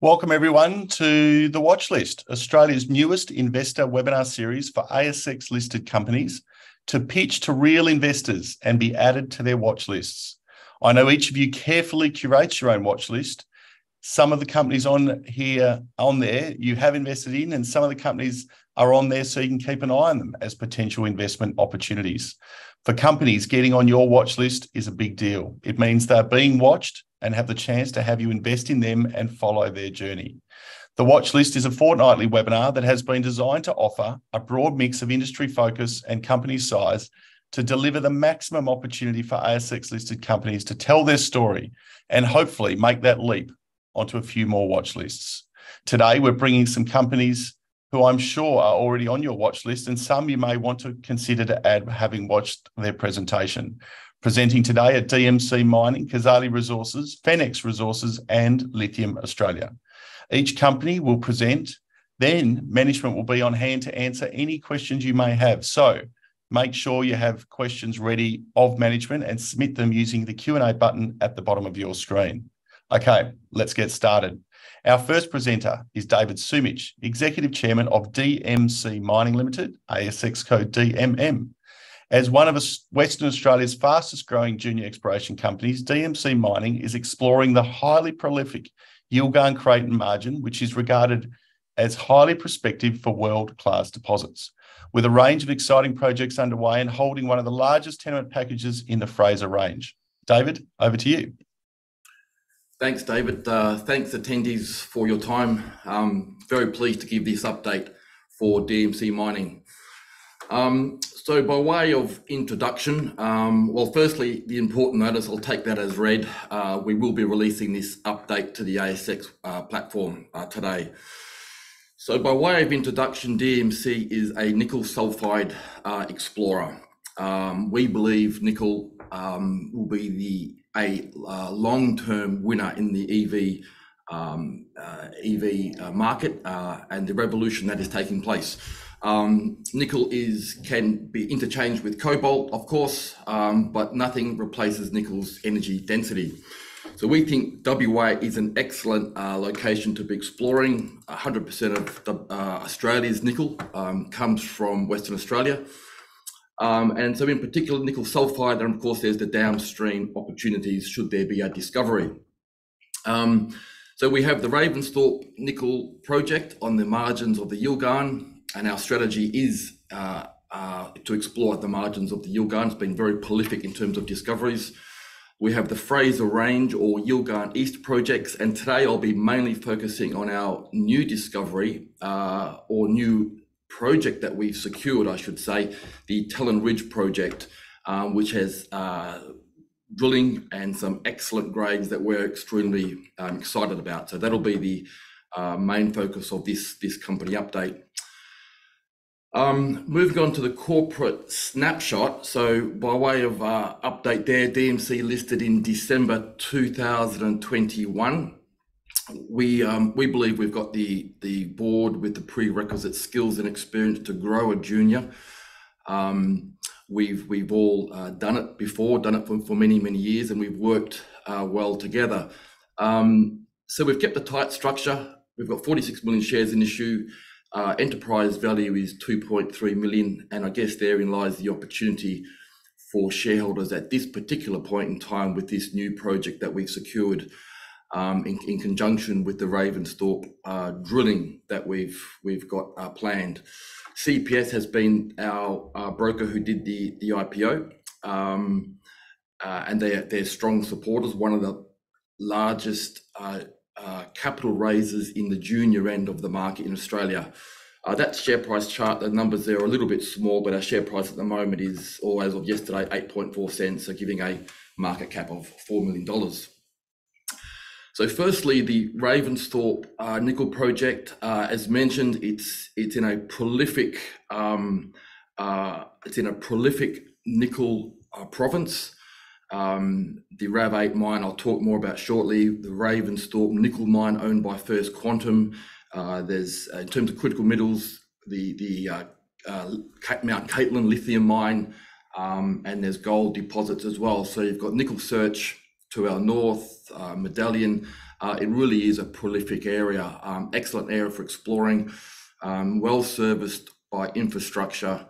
Welcome, everyone, to The Watch List, Australia's newest investor webinar series for ASX listed companies to pitch to real investors and be added to their watch lists. I know each of you carefully curates your own watch list. Some of the companies on here, on there, you have invested in, and some of the companies are on there so you can keep an eye on them as potential investment opportunities. For companies, getting on your watch list is a big deal. It means they're being watched and have the chance to have you invest in them and follow their journey. The watch list is a fortnightly webinar that has been designed to offer a broad mix of industry focus and company size to deliver the maximum opportunity for ASX listed companies to tell their story and hopefully make that leap onto a few more watch lists. Today, we're bringing some companies who I'm sure are already on your watch list, and some you may want to consider to add having watched their presentation. Presenting today are DMC Mining, Cazaly Resources, Fenix Resources, and Lithium Australia. Each company will present, then management will be on hand to answer any questions you may have. So make sure you have questions ready of management and submit them using the Q&A button at the bottom of your screen. Okay, let's get started. Our first presenter is David Sumich, Executive Chairman of DMC Mining Limited, ASX code DMM. As one of Western Australia's fastest growing junior exploration companies, DMC Mining is exploring the highly prolific Yilgarn Craton margin, which is regarded as highly prospective for world-class deposits, with a range of exciting projects underway and holding one of the largest tenement packages in the Fraser Range. David, over to you. Thanks, David. Uh, thanks, attendees, for your time. Um, very pleased to give this update for DMC Mining. Um, so by way of introduction, um, well, firstly, the important notice, I'll take that as read. Uh, we will be releasing this update to the ASX uh, platform today. So by way of introduction, DMC is a nickel sulfide explorer. We believe nickel will be a uh, long-term winner in the EV um, uh, EV uh, market and the revolution that is taking place. Um, nickel is can be interchanged with cobalt, of course, um, but nothing replaces nickel's energy density. So we think WA is an excellent location to be exploring. 100% of Australia's nickel comes from Western Australia. Um, and so in particular, nickel sulfide, and of course, there's the downstream opportunities should there be a discovery. Um, so we have the Ravensthorpe Nickel Project on the margins of the Yilgarn, and our strategy is uh, uh, to explore the margins of the Yilgarn. It's been very prolific in terms of discoveries. We have the Fraser Range or Yilgarn East projects, and today I'll be mainly focusing on our new discovery uh, or new project that we've secured, I should say, the Talon Ridge project, uh, which has uh, drilling and some excellent grades that we're extremely um, excited about. So that'll be the uh, main focus of this company update. Um, moving on to the corporate snapshot. So by way of update there, DMC listed in December 2021. We um, we believe we've got the the board with the prerequisite skills and experience to grow a junior. Um, we've we've all uh, done it before, done it for many, many years, and we've worked uh, well together. Um, so we've kept a tight structure. We've got 46 million shares in issue. Uh, enterprise value is 2.3 million, and I guess therein lies the opportunity for shareholders at this particular point in time with this new project that we've secured Um, in conjunction with the Ravensthorpe uh, drilling that we've we've got uh, planned. CPS has been our uh, broker who did the the IPO, um, and they're strong supporters, one of the largest capital raisers in the junior end of the market in Australia. That share price chart, the numbers there are a little bit small, but our share price at the moment is, or as of yesterday, 0.084, so giving a market cap of 4 million dollars. So firstly, the Ravensthorpe uh, Nickel Project, uh, as mentioned, it's it's in a prolific um, uh, it's in a prolific nickel uh, province. Um, the RAV8 mine, I'll talk more about shortly. The Ravensthorpe Nickel Mine owned by First Quantum. There's, in terms of critical metals, the the Mount Cattlin Lithium Mine, um, and there's gold deposits as well. So you've got Nickel Search to our north, Medallion, Uh, it really is a prolific area, um, excellent area for exploring, um, well serviced by infrastructure,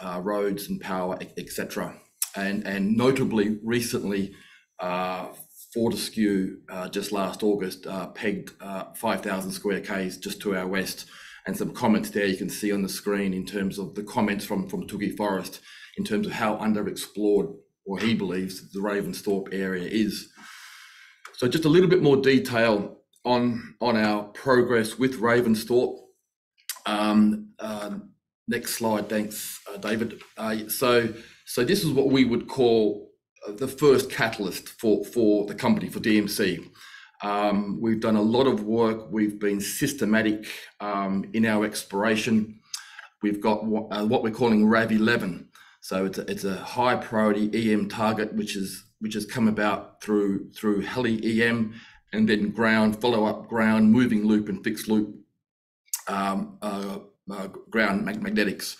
uh, roads and power, etc. And and notably recently, uh, Fortescue uh, just last August uh, pegged uh, 5,000 square k's just to our west, and some comments there you can see on the screen in terms of the comments from from Twiggy Forrest in terms of how underexplored or he believes the Ravensthorpe area is. So just a little bit more detail on on our progress with Ravensthorpe. Um, uh, next slide, thanks, uh, David. Uh, so so this is what we would call uh, the first catalyst for for the company for DMC. Um, we've done a lot of work. We've been systematic um, in our exploration. We've got what, uh, what we're calling RAV11. So it's a, it's a high priority EM target, which is which has come about through through heli EM and then ground follow up ground moving loop and fixed loop um, uh, uh, ground mag- magnetics.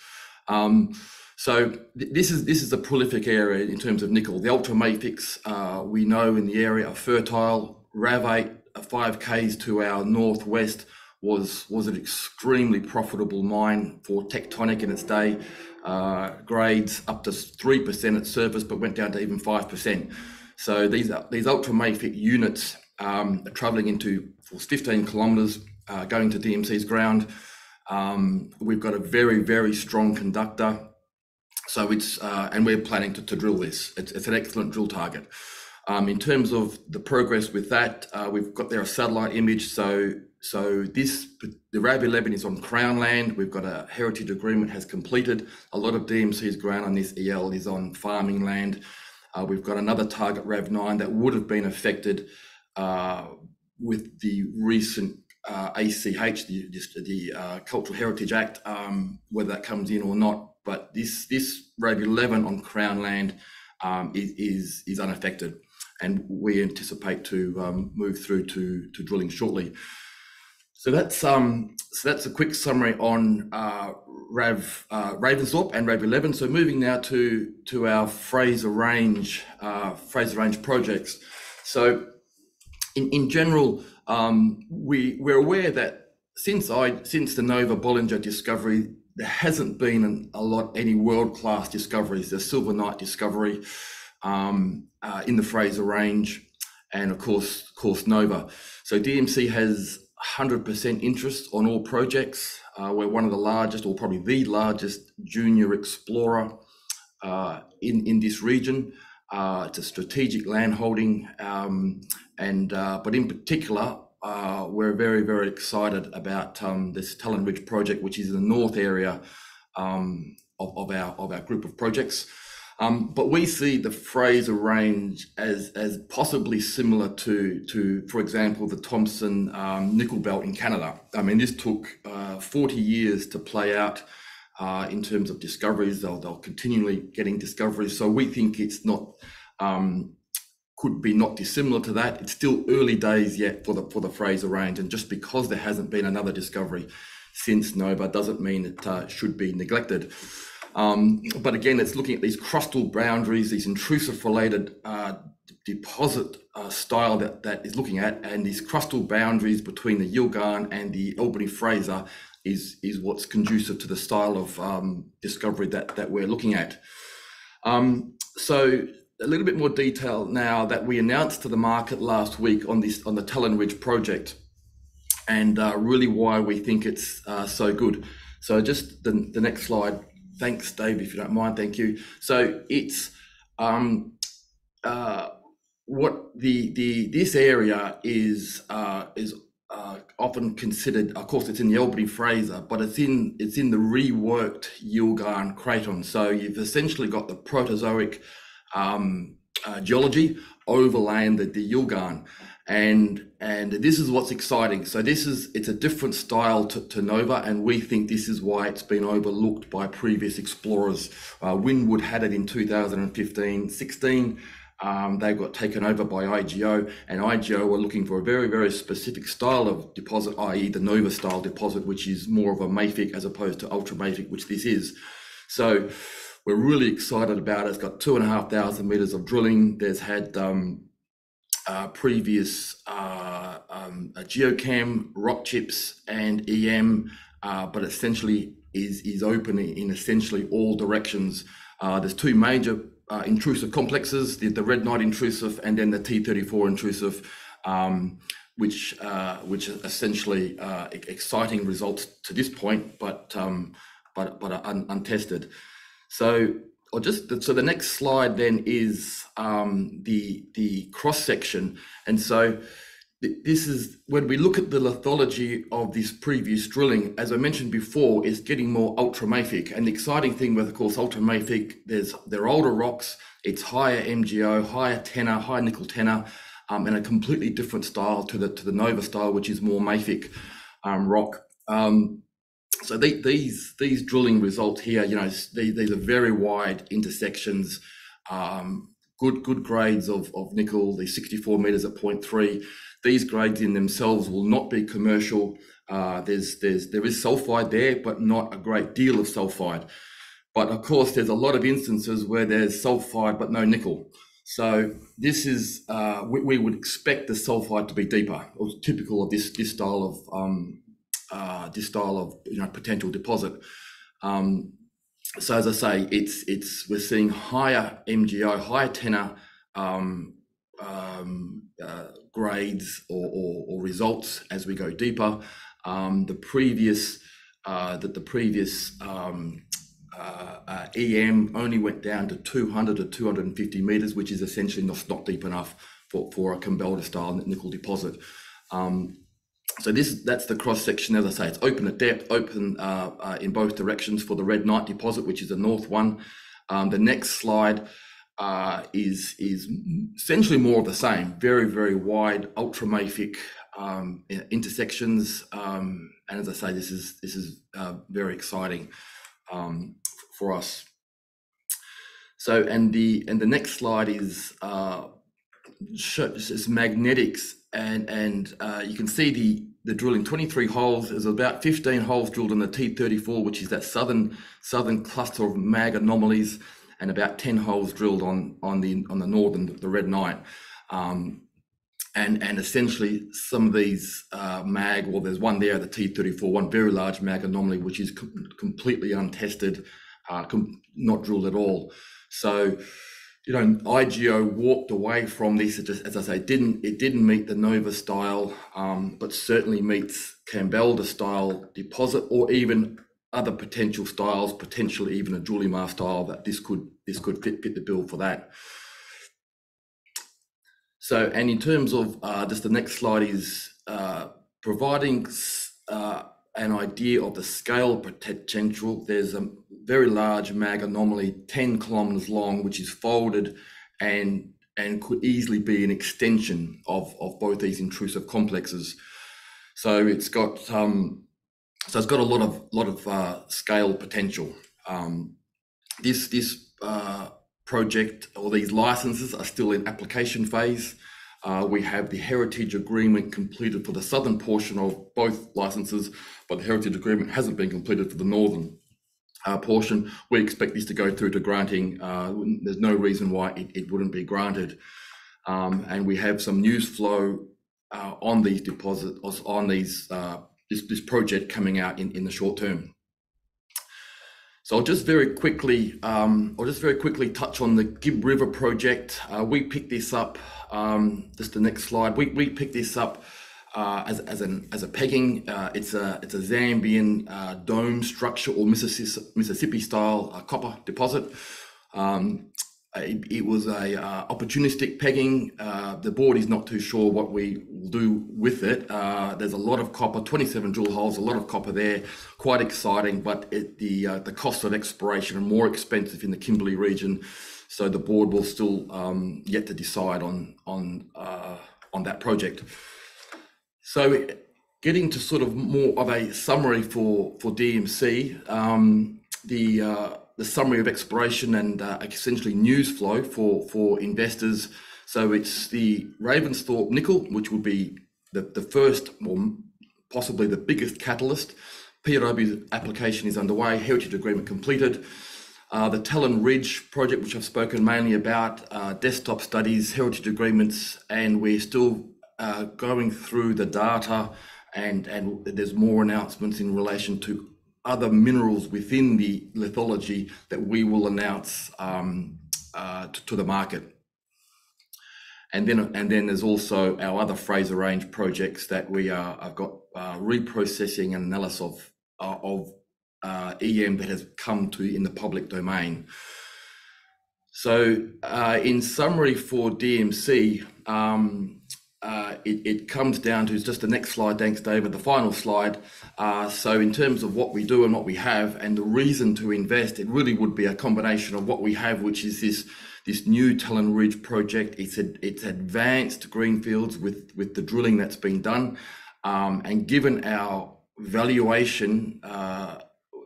Um, so th- this is this is a prolific area in terms of nickel. The ultramafics uh, we know in the area are fertile. RAV8, uh, five k's to our northwest, was was an extremely profitable mine for Tectonic in its day. Uh, grades up to three percent at surface, but went down to even five percent. So these these ultramafic units um, are travelling into 15 kilometres, uh, going to DMC's ground. Um, we've got a very very strong conductor, so it's uh, and we're planning to, to drill this. It's, it's an excellent drill target. Um, in terms of the progress with that, uh, we've got there a satellite image. So so this the RAV 11 is on Crown land. We've got a heritage agreement has completed. A lot of DMC's ground on this EL is on farming land. Uh, we've got another target RAV 9 that would have been affected uh, with the recent uh, ACH, the, the uh, Cultural Heritage Act, um, whether that comes in or not. But this this RAV 11 on Crown land um, is, is, is unaffected, and we anticipate to um, move through to to drilling shortly. So that's um, so that's a quick summary on uh, Rav uh, Ravensthorpe and Rav 11. So moving now to to our Fraser Range uh, Fraser Range projects. So in in general, um, we we're aware that since I since the Nova Bollinger discovery, there hasn't been a lot any world class discoveries. The Silver Knight discovery um, uh, in the Fraser Range, and of course, course Nova. So DMC has 100% interest on all projects. Uh, we're one of the largest, or probably the largest, junior explorer uh, in in this region. Uh, it's a strategic land holding, um, and uh, but in particular, uh, we're very very excited about um, this Talon Ridge project, which is the north area um, of, of our of our group of projects. Um, but we see the Fraser Range as as possibly similar to to, for example, the Thompson um, Nickel Belt in Canada. I mean, this took uh, 40 years to play out uh, in terms of discoveries. They'll they'll continually getting discoveries. So we think it's not um, could be not dissimilar to that. It's still early days yet for the for the Fraser Range, and just because there hasn't been another discovery since Nova doesn't mean it uh, should be neglected. Um, but again, it's looking at these crustal boundaries, these intrusive related uh, deposit uh, style that, that is looking at, and these crustal boundaries between the Yilgarn and the Albany Fraser is, is what's conducive to the style of um, discovery that, that we're looking at. Um, so a little bit more detail now that we announced to the market last week on this on the Talon Ridge project, and uh, really why we think it's uh, so good. So just the, the next slide thanks, Dave, if you don't mind. Thank you. So it's um, uh, what the the this area is uh, is uh, often considered. Of course, it's in the Albany Fraser, but it's in it's in the reworked Yilgarn Craton. So you've essentially got the Proterozoic um, uh, geology overlaying the, the and and this is what's exciting so this is it's a different style to, to nova and we think this is why it's been overlooked by previous explorers uh, Windward had it in 2015 16 um, they got taken over by IGO, and IGO were looking for a very, very specific style of deposit, i.e., the Nova style deposit, which is more of a mafic as opposed to ultramafic, which this is. So we're really excited about it. It's got two and a half thousand meters of drilling. There's had um, uh, previous uh, um, geochem, rock chips, and EM, uh, but essentially is is open in essentially all directions. Uh, there's two major uh, intrusive complexes: the, the Red Knight intrusive and then the T34 intrusive. Um, which uh, which essentially uh, exciting results to this point, but um, but but un- untested. So, or just so the next slide then is um, the the cross section, and so this is when we look at the lithology of this previous drilling, as I mentioned before, it's getting more ultramafic. And the exciting thing with, of course, ultramafic, there's they're older rocks, it's higher MgO, higher tenor, high nickel tenor, um, and a completely different style to the to the Nova style, which is more mafic um, rock. Um, so the, these these drilling results here, you know, these, these are very wide intersections, um, good good grades of, of nickel. The 64 meters at 0.3 these grades in themselves will not be commercial. Uh, there's there's there is sulfide there, but not a great deal of sulfide. But of course, there's a lot of instances where there's sulfide but no nickel. So this is uh, we, we, would expect the sulfide to be deeper, or typical of this this style of um, uh, this style of you know potential deposit. Um, so as I say, it's it's we're seeing higher MgO, higher tenor um, um, uh, grades or, or, or, results as we go deeper. Um, the previous uh, that the previous um, uh, uh EM only went down to 200 to 250 meters, which is essentially not, not deep enough for, for a Kambalda style nickel deposit. Um, so this that's the cross section. As I say, it's open at depth, open uh, uh, in both directions for the Red Knight deposit, which is the north one. Um, the next slide uh, is is essentially more of the same. Very very wide ultramafic um, intersections, um, and as I say, this is this is uh, very exciting um, for us. So and the and the next slide is uh, shows magnetics, and and uh, you can see the the drilling. 23 holes there's about 15 holes drilled in the T34 which is that southern southern cluster of mag anomalies and about 10 holes drilled on on the on the northern the red knight. Um, and and essentially some of these uh, mag well there's one there the t34 one very large mag anomaly which is com- completely untested uh, com- not drilled at all. So you know IGO walked away from this just, as I say didn't it didn't meet the Nova style um, but certainly meets Kambalda style deposit or even other potential styles, potentially even a Julimar style that this could this could fit, fit the bill for that. So, and in terms of uh, just the next slide is uh, providing uh, an idea of the scale potential. There's a very large mag anomaly, 10 kilometers long, which is folded and and could easily be an extension of, of both these intrusive complexes. So it's got um, so it's got a lot of lot of uh, scale potential. Um, this this uh, project or these licenses are still in application phase. Uh, we have the heritage agreement completed for the southern portion of both licenses, but the heritage agreement hasn't been completed for the northern uh, portion. We expect this to go through to granting. Uh, there's no reason why it, it wouldn't be granted. Um, and we have some news flow uh, on these deposits, on these uh, this, this project coming out in, in the short term. So I'll just very quickly, um, I'll just very quickly touch on the Gibb River project. Uh, we picked this up, um, just the next slide. We, we picked this up uh, as, as, an, as a pegging. Uh, it's a it's a Zambian uh, dome structure or Mississippi, Mississippi style uh, copper deposit. Um, it, it, was a uh, opportunistic pegging. Uh, the board is not too sure what we will do with it. There's a lot of copper, 27 drill holes, a lot of copper there, quite exciting. But it, the the cost of exploration are more expensive in the Kimberley region, so the board will still um, yet to decide on on uh, on that project. So, getting to sort of more of a summary for for DMC, um, the uh, the summary of exploration and uh, essentially news flow for, for investors. So it's the Ravensthorpe nickel, which would be the, the first or possibly the biggest catalyst. PRW application is underway, heritage agreement completed. Uh, the Talon Ridge project, which I've spoken mainly about, uh, desktop studies, heritage agreements, and we're still uh, going through the data, and and there's more announcements in relation to other minerals within the lithology that we will announce um, uh, to, to, the market. And then, and then there's also our other Fraser Range projects that we are, have got uh, reprocessing and analysis of, uh, of uh, EM that has come to in the public domain. So, uh, in summary, for DMC, um, uh, it, it, comes down to just the next slide. Thanks, David. The final slide. Uh, so, in terms of what we do and what we have, and the reason to invest, it really would be a combination of what we have, which is this this new Talon Ridge project. It's a, it's advanced greenfields with with the drilling that's been done, um, and given our valuation, uh,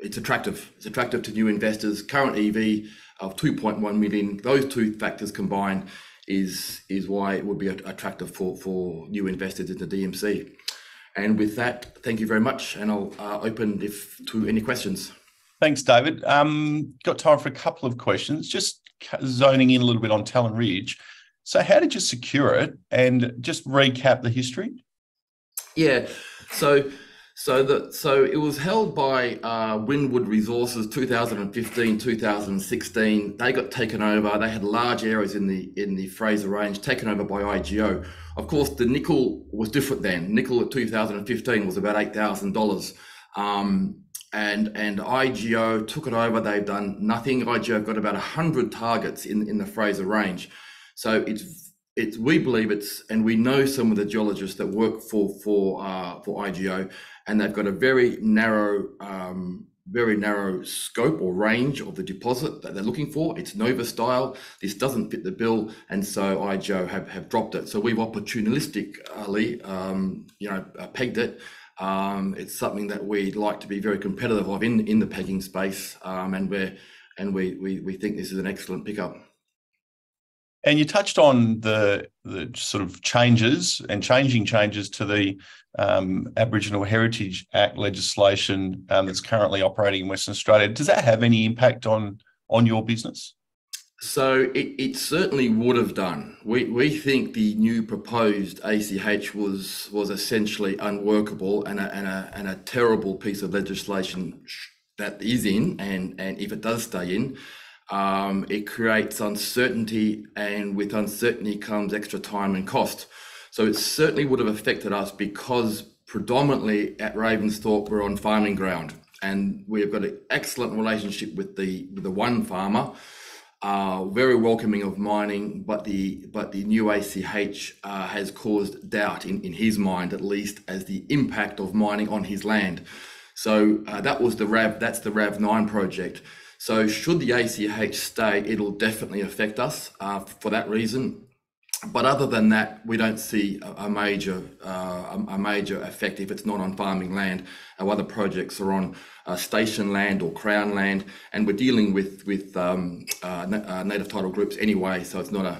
it's attractive. It's attractive to new investors. Current EV of 2.1 million. Those two factors combined is is why it would be attractive for for new investors into DMC. And with that, thank you very much, and I'll uh, open if to any questions. Thanks, David. Um, got time for a couple of questions. Just zoning in a little bit on Talon Ridge. So, how did you secure it? And just recap the history. Yeah. So so that so it was held by uh, Windward Resources 2015 2016. They got taken over. They had large areas in the in the Fraser Range taken over by IGO. Of course, the nickel was different then. Nickel at 2015 was about eight thousand um, dollars. And and IGO took it over. They've done nothing. IGO got about hundred targets in in the Fraser Range. So it's it's we believe it's and we know some of the geologists that work for for uh, for IGO and they've got a very narrow, um, very narrow scope or range of the deposit that they're looking for. It's Nova style. This doesn't fit the bill, and so IGO have, have dropped it. So we've opportunistically, um, you know, uh, pegged it. Um, it's something that we'd like to be very competitive of in in the pegging space, um, and we're and we, we we think this is an excellent pickup. And you touched on the the sort of changes and changing changes to the um, Aboriginal Heritage Act legislation um, that's currently operating in Western Australia. Does that have any impact on on your business? So it, it certainly would have done. We, we think the new proposed ACH was was essentially unworkable and a, and a, and a terrible piece of legislation that is in, and, and if it does stay in, um, it creates uncertainty, and with uncertainty comes extra time and cost. So it certainly would have affected us because predominantly at Ravensthorpe we're on farming ground, and we've got an excellent relationship with the with the one farmer. Uh, very welcoming of mining, but the but the new ACH uh, has caused doubt in, in his mind, at least, as the impact of mining on his land. So uh, that was the RAV. That's the RAV nine project. So should the ACH stay, it'll definitely affect us uh, for that reason but other than that, we don't see a, major uh, a, major effect if it's not on farming land. Our other projects are on uh, station land or crown land, and we're dealing with with um, uh, uh native title groups anyway. So it's not a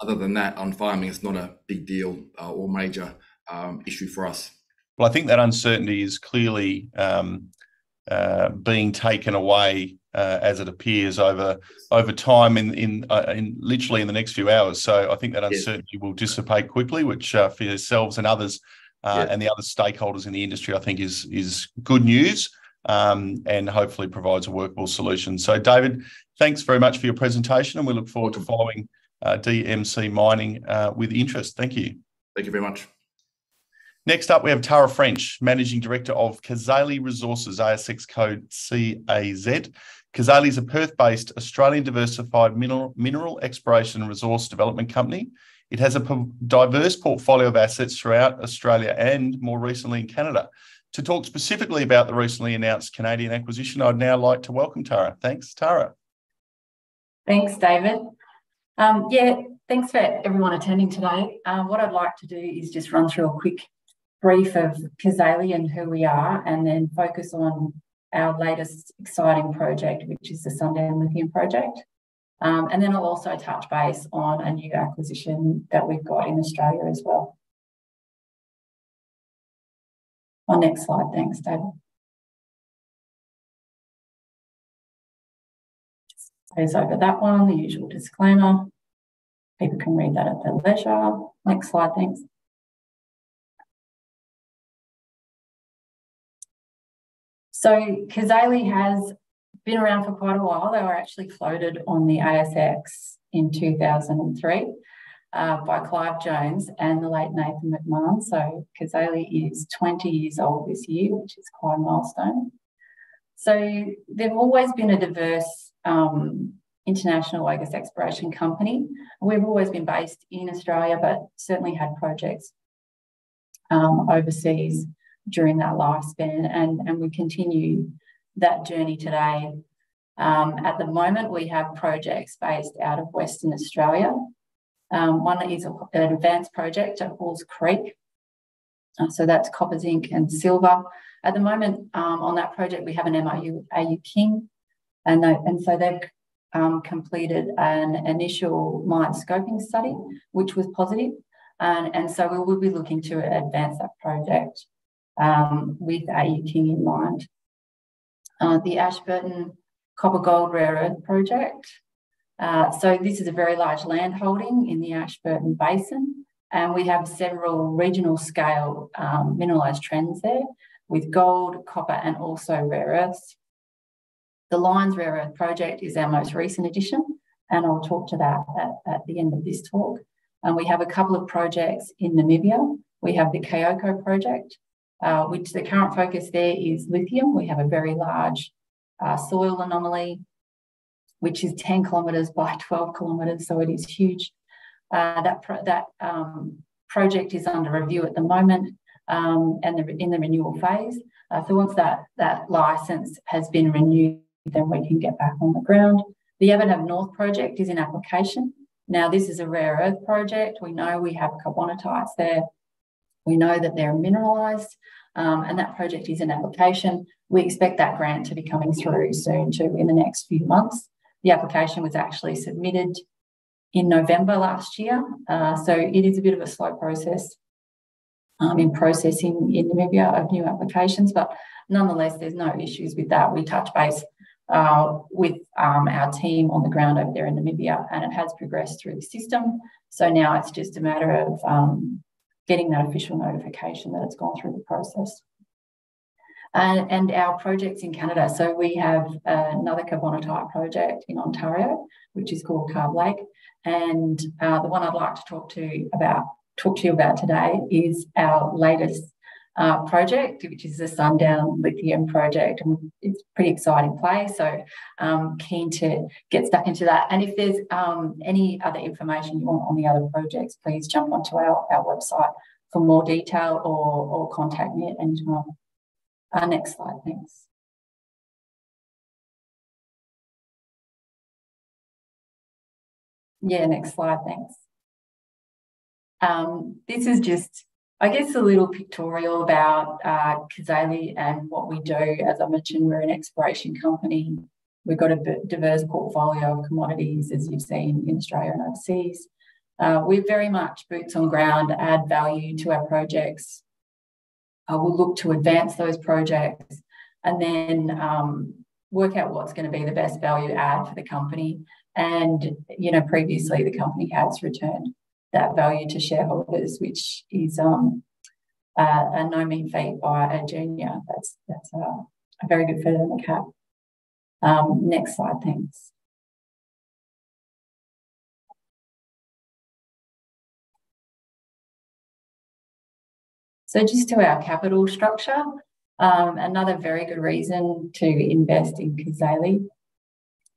other than that on farming, it's not a big deal uh, or major um, issue for us. Well, I think that uncertainty is clearly um, being taken away uh, as it appears over over time in in, uh, in literally in the next few hours. So I think that uncertainty will dissipate quickly, which uh, for yourselves and others uh, and the other stakeholders in the industry, I think is is good news. Um, and hopefully provides a workable solution. So, David, thanks very much for your presentation, and we look forward to following uh, DMC Mining uh, with interest. Thank you. Thank you very much. Next up, we have Tara French, Managing Director of Cazaly Resources, ASX code CAZ. Cazaly is a Perth based Australian diversified mineral, mineral exploration and resource development company. It has a diverse portfolio of assets throughout Australia and more recently in Canada. To talk specifically about the recently announced Canadian acquisition, I'd now like to welcome Tara. Thanks, Tara. Thanks, David. Um, yeah, thanks for everyone attending today. Um, what I'd like to do is just run through a quick brief of Cazaly and who we are, and then focus on our latest exciting project, which is the Sundown Lithium Project. Um, and then I'll also touch base on a new acquisition that we've got in Australia as well. On next slide, thanks, David. Goes over that one, the usual disclaimer. People can read that at their leisure. Next slide, thanks. So Cazaly has been around for quite a while. They were actually floated on the ASX in 2003 uh, by Clive Jones and the late Nathan McMahon. So Cazaly is 20 years old this year, which is quite a milestone. So they've always been a diverse um, international, I guess, exploration company. We've always been based in Australia, but certainly had projects um, overseas during that lifespan, and, and we continue that journey today. Um, at the moment, we have projects based out of Western Australia. Um, one is an advanced project at Halls Creek. Uh, so that's copper, zinc, and silver. At the moment, um, on that project, we have an MOU AuKing, and, they, and so they've um, completed an initial mine scoping study, which was positive. And, and so we will be looking to advance that project um, with King in mind. Uh, the Ashburton Copper Gold Rare Earth Project. Uh, so this is a very large land holding in the Ashburton Basin, and we have several regional scale um, mineralised trends there with gold, copper, and also rare earths. The Lions Rare Earth Project is our most recent addition, and I'll talk to that at, at the end of this talk. And we have a couple of projects in Namibia. We have the Kaoko project, uh, which the current focus there is lithium. We have a very large uh, soil anomaly, which is 10 kilometres by 12 kilometres, so it is huge. Uh, that pro- that um, project is under review at the moment um, and the, in the renewal phase. Uh, so once that, that licence has been renewed, then we can get back on the ground. The Abenab North project is in application. Now, this is a rare earth project. We know we have carbonatites there. We know that they're mineralised, um, and that project is in application. We expect that grant to be coming through soon, too, in the next few months. The application was actually submitted in November last year, uh, so it is a bit of a slow process um, in processing in Namibia of new applications, but nonetheless, there's no issues with that. We touch base uh, with um, our team on the ground over there in Namibia, and it has progressed through the system. So now it's just a matter of um, getting that official notification that it's gone through the process. Uh, and our projects in Canada. So we have another carbonatite project in Ontario, which is called Carb Lake. And uh, the one I'd like to talk to about talk to you about today is our latest uh, project, which is the Sundown Lithium project. And it's a pretty exciting place. So um, keen to get stuck into that. And if there's um, any other information you want on the other projects, please jump onto our, our website for more detail or, or contact me at any time. Uh, next slide, thanks. Yeah, next slide, thanks. Um, this is just I guess a little pictorial about uh, Cazaly and what we do. As I mentioned, we're an exploration company. We've got a diverse portfolio of commodities, as you've seen in Australia and overseas. Uh, we're very much boots on ground, add value to our projects. Uh, we'll look to advance those projects and then um, work out what's going to be the best value add for the company. And, you know, previously the company has returned that value to shareholders, which is um, uh, a no mean feat by a junior. That's that's a, a very good feather in the cap. Um, next slide, thanks. So just to our capital structure, um, another very good reason to invest in Cazaly.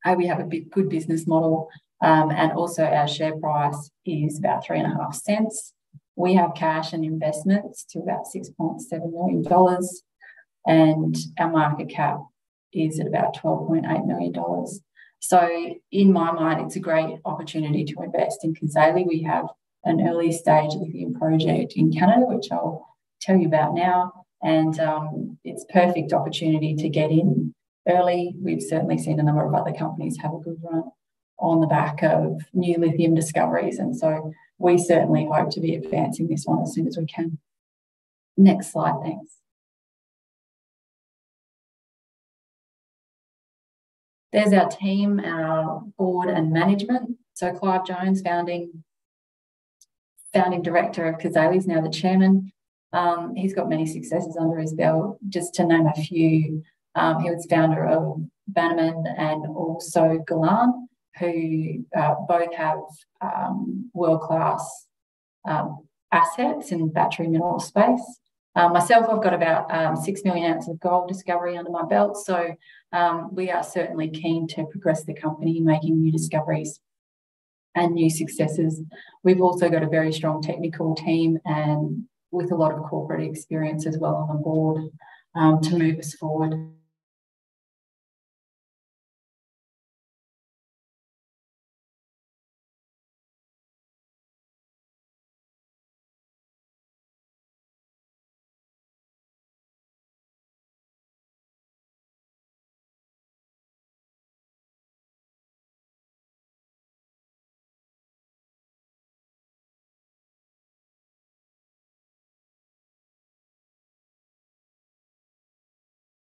Uh, we have a big, good business model um, and also our share price is about three and a half cents. We have cash and investments to about $6.7 million, and our market cap is at about $12.8 million. So, in my mind, it's a great opportunity to invest in Cazaly. We have an early stage lithium project in Canada, which I'll tell you about now. And um, it's perfect opportunity to get in early. We've certainly seen a number of other companies have a good run on the back of new lithium discoveries. And so we certainly hope to be advancing this one as soon as we can. Next slide, thanks. There's our team, our board and management. So Clive Jones, founding founding director of Cazaly, is now the chairman. Um, he's got many successes under his belt. Just to name a few, Um, he was founder of Bannerman and also Galan, who uh, both have um, world class um, assets in battery mineral space. Um, myself, I've got about um, 6 million ounces of gold discovery under my belt. So um, we are certainly keen to progress the company, making new discoveries and new successes. We've also got a very strong technical team and with a lot of corporate experience as well on the board um, to move us forward.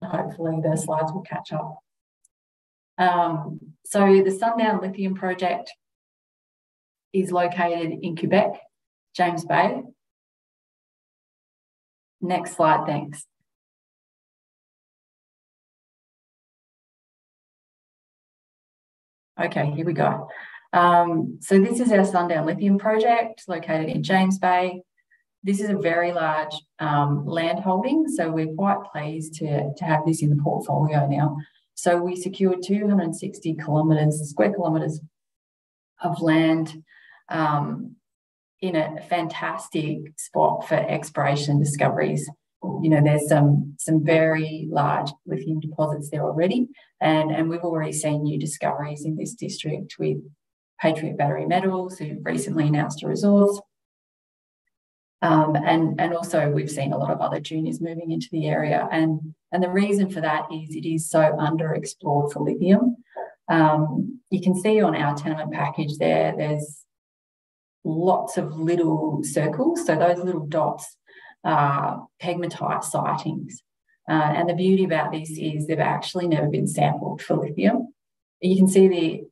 Hopefully the slides will catch up. Um, so the Sundown Lithium Project is located in Quebec, James Bay. Next slide, thanks. Okay, here we go. Um, so this is our Sundown Lithium project located in James Bay. This is a very large um, land holding, so we're quite pleased to, to have this in the portfolio now. So we secured 260 kilometres, square kilometres of land um, in a fantastic spot for exploration discoveries. You know, there's some some very large lithium deposits there already, and, and we've already seen new discoveries in this district with Patriot Battery Metals, who recently announced a resource, um, and, and also we've seen a lot of other juniors moving into the area. And, and the reason for that is it is so underexplored for lithium. Um, you can see on our tenement package there, there's lots of little circles. So those little dots are pegmatite sightings. Uh, and the beauty about this is they've actually never been sampled for lithium. You can see the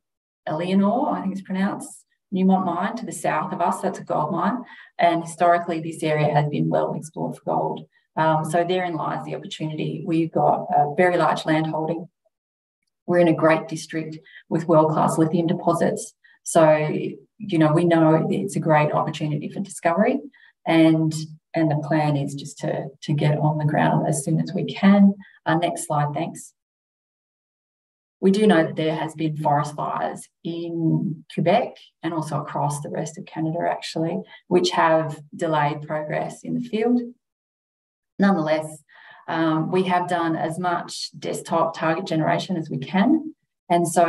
Éléonore, I think it's pronounced, Newmont mine to the south of us. That's a gold mine. And historically, this area has been well explored for gold. Um, so therein lies the opportunity. We've got a very large land holding. We're in a great district with world-class lithium deposits. So, you know, we know it's a great opportunity for discovery. And and the plan is just to, to get on the ground as soon as we can. Uh, next slide, thanks. We do know that there has been forest fires in Quebec and also across the rest of Canada, actually, which have delayed progress in the field. Nonetheless, um, we have done as much desktop target generation as we can. And so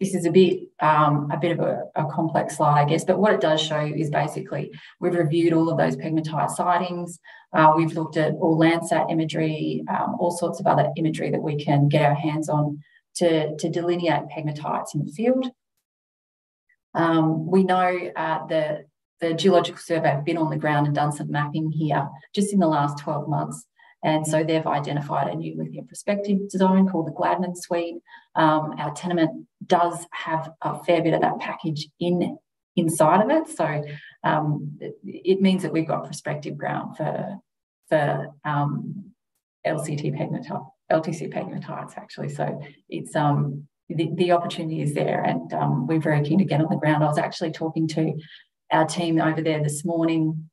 this is a bit um, a bit of a, a, complex slide, I guess, but what it does show is basically we've reviewed all of those pegmatite sightings. Uh, we've looked at all Landsat imagery, um, all sorts of other imagery that we can get our hands on to, to delineate pegmatites in the field. Um, we know uh, the, the Geological Survey have been on the ground and done some mapping here just in the last 12 months. And so they've identified a new lithium prospective zone called the Gladman Suite. Um, our tenement does have a fair bit of that package in inside of it. So um, it, it, means that we've got prospective ground for, for um, LCT pegmatite, LTC pegmatites actually. So it's um, the, the opportunity is there and um, we're very keen to get on the ground. I was actually talking to our team over there this morning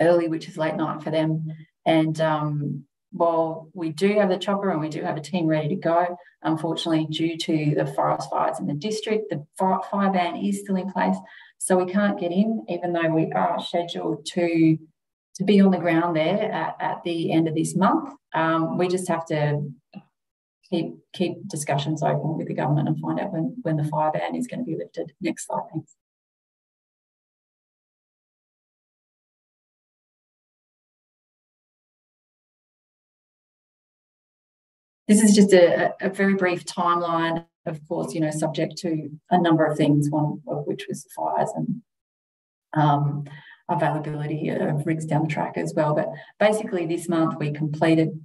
early, which is late night for them, and um, while we do have the chopper and we do have a team ready to go, unfortunately, due to the forest fires in the district, the fire ban is still in place. So we can't get in, even though we are scheduled to, to be on the ground there at, at the end of this month. Um, we just have to keep keep discussions open with the government and find out when, when the fire ban is going to be lifted. Next slide, thanks. This is just a, a very brief timeline, of course, you know, subject to a number of things, one of which was fires and um, availability of rigs down the track as well. But basically, this month we completed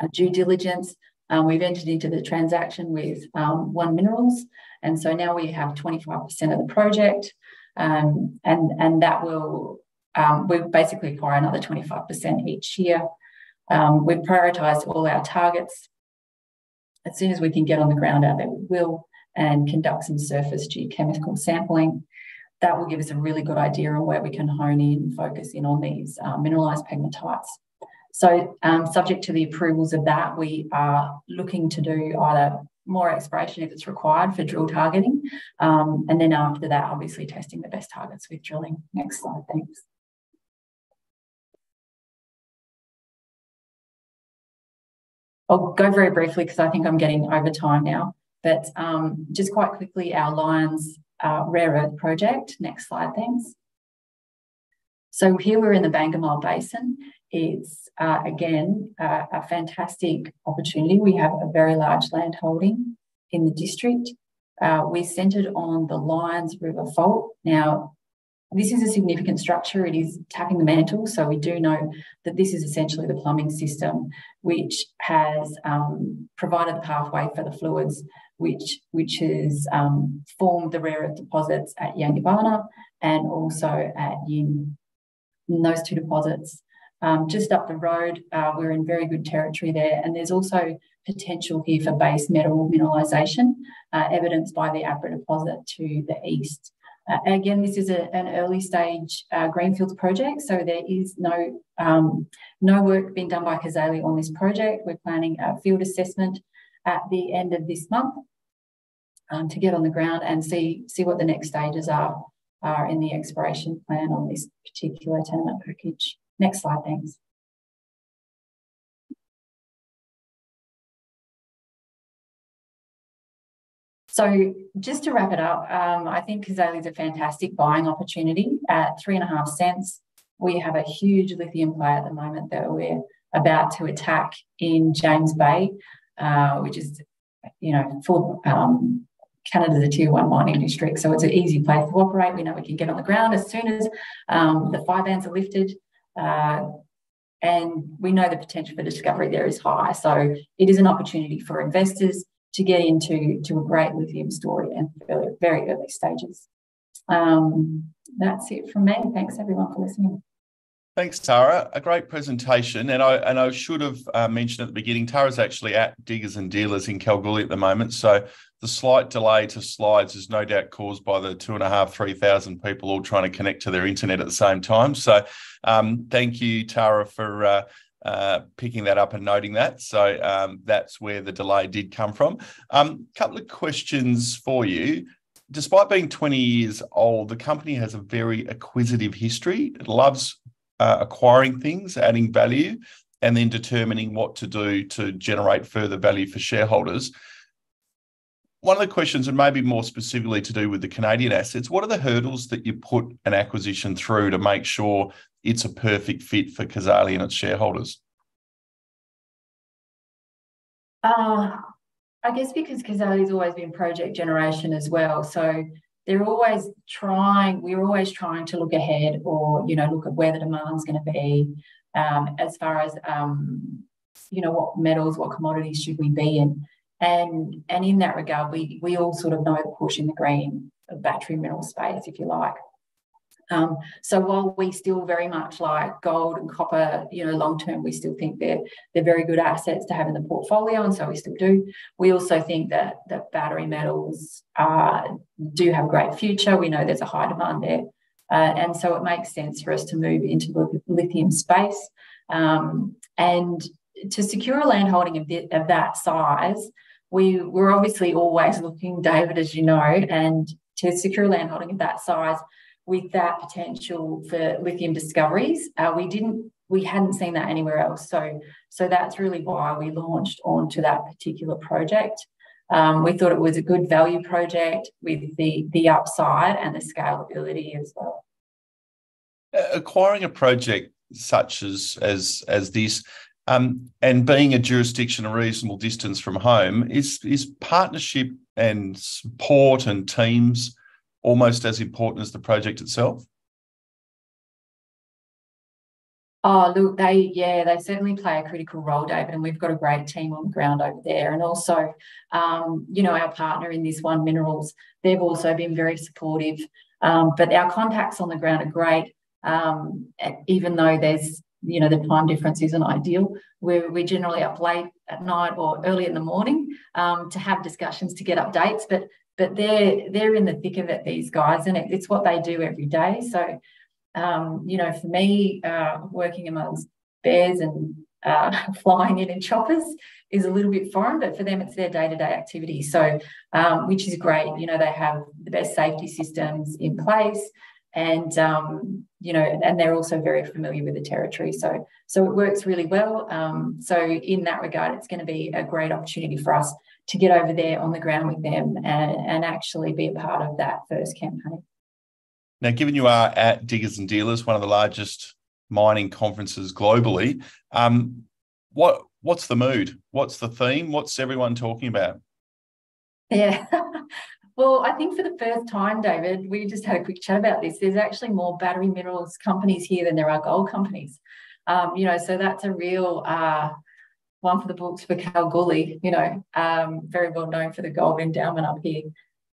a due diligence. Um, we've entered into the transaction with um, One Minerals, and so now we have 25% of the project, um, and and that will um, we basically acquire another 25% each year. Um, we've prioritised all our targets. As soon as we can get on the ground out there, we will, and conduct some surface geochemical sampling. That will give us a really good idea on where we can hone in, focus in on these uh, mineralised pegmatites. So, um, subject to the approvals of that, we are looking to do either more exploration if it's required for drill targeting, um, and then after that, obviously testing the best targets with drilling. Next slide, thanks. I'll go very briefly because I think I'm getting over time now. But um, just quite quickly, our Lyons uh, Rare Earth project. Next slide, thanks. So here we're in the Bangemall Basin. It's uh, again uh, a fantastic opportunity. We have a very large land holding in the district. Uh, we're centred on the Lyons River Fault. Now, this is a significant structure. It is tapping the mantle, so we do know that this is essentially the plumbing system which has um, provided the pathway for the fluids which which has um, formed the rare earth deposits at Yangibana and also at Yin. In those two deposits, um, just up the road, uh, we're in very good territory there, and there's also potential here for base metal mineralisation, uh, evidenced by the Abra deposit to the east. Uh, again, this is a, an early stage uh, project, so there is no um, no work being done by Cazaly on this project. We're planning a field assessment at the end of this month um, to get on the ground and see see what the next stages are are in the exploration plan on this particular tenement package. Next slide, thanks. So just to wrap it up, um, I think Cazaly is a fantastic buying opportunity at three and a half cents. We have a huge lithium play at the moment that we're about to attack in James Bay, uh, which is, you know, full um, Canada's a tier one mining district, so it's an easy place to operate. We know we can get on the ground as soon as um, the fire bans are lifted. Uh, and we know the potential for discovery there is high. So it is an opportunity for investors to get into to a great lithium story and very, very early stages. Um, that's it from me. Thanks everyone for listening. Thanks, Tara. A great presentation, and I and I should have uh, mentioned at the beginning. Tara's actually at Diggers and Dealers in Kalgoorlie at the moment, so the slight delay to slides is no doubt caused by the two and a half, three thousand people all trying to connect to their internet at the same time. So, um, thank you, Tara, for uh, uh, picking that up and noting that. So um, that's where the delay did come from. A um, couple of questions for you despite being 20 years old, the company has a very acquisitive history. It loves uh, acquiring things, adding value, and then determining what to do to generate further value for shareholders. One of the questions, and maybe more specifically to do with the Canadian assets, what are the hurdles that you put an acquisition through to make sure it's a perfect fit for Cazaly and its shareholders? Uh, I guess because Cazaly's always been project generation as well. So they're always trying, we're always trying to look ahead or, you know, look at where the demand's going to be um, as far as, um, you know, what metals, what commodities should we be in. And, and in that regard, we, we all sort of know push in the green battery mineral space, if you like. Um, so while we still very much like gold and copper, you know, long term, we still think they're they're very good assets to have in the portfolio, and so we still do. We also think that that battery metals do have a great future. We know there's a high demand there, uh, and so it makes sense for us to move into the lithium space um, and to secure a land holding of, the, of that size. We we're obviously always looking, David, as you know, and to secure land holding of that size with that potential for lithium discoveries. Uh, we didn't, we hadn't seen that anywhere else. So, so that's really why we launched onto that particular project. Um, we thought it was a good value project with the the upside and the scalability as well. Acquiring a project such as as as this, um, and being a jurisdiction a reasonable distance from home, is is partnership and support and teams almost as important as the project itself? Oh, look, they, yeah, they certainly play a critical role, David, and we've got a great team on the ground over there. And also, um, you know, our partner in this one, Minerals, they've also been very supportive. Um, but our contacts on the ground are great, um, even though there's you know the time difference isn't ideal. We're, we're generally up late at night or early in the morning um, to have discussions to get updates, but but they're they're in the thick of it, these guys, and it, it's what they do every day. So, um, you know, for me, uh, working amongst bears and uh, flying in in choppers is a little bit foreign, but for them, it's their day to day activity. So, um, which is great. You know, they have the best safety systems in place and um, you know, and they're also very familiar with the territory. So, so it works really well. Um, so, in that regard, it's going to be a great opportunity for us to get over there on the ground with them and, and actually be a part of that first campaign. Now, given you are at Diggers and Dealers, one of the largest mining conferences globally, um, what what's the mood? What's the theme? What's everyone talking about? Yeah. Well, I think for the first time, David, we just had a quick chat about this. There's actually more battery minerals companies here than there are gold companies. Um, you know, so that's a real uh, one for the books for Kalgoorlie. You know, um, very well known for the gold endowment up here.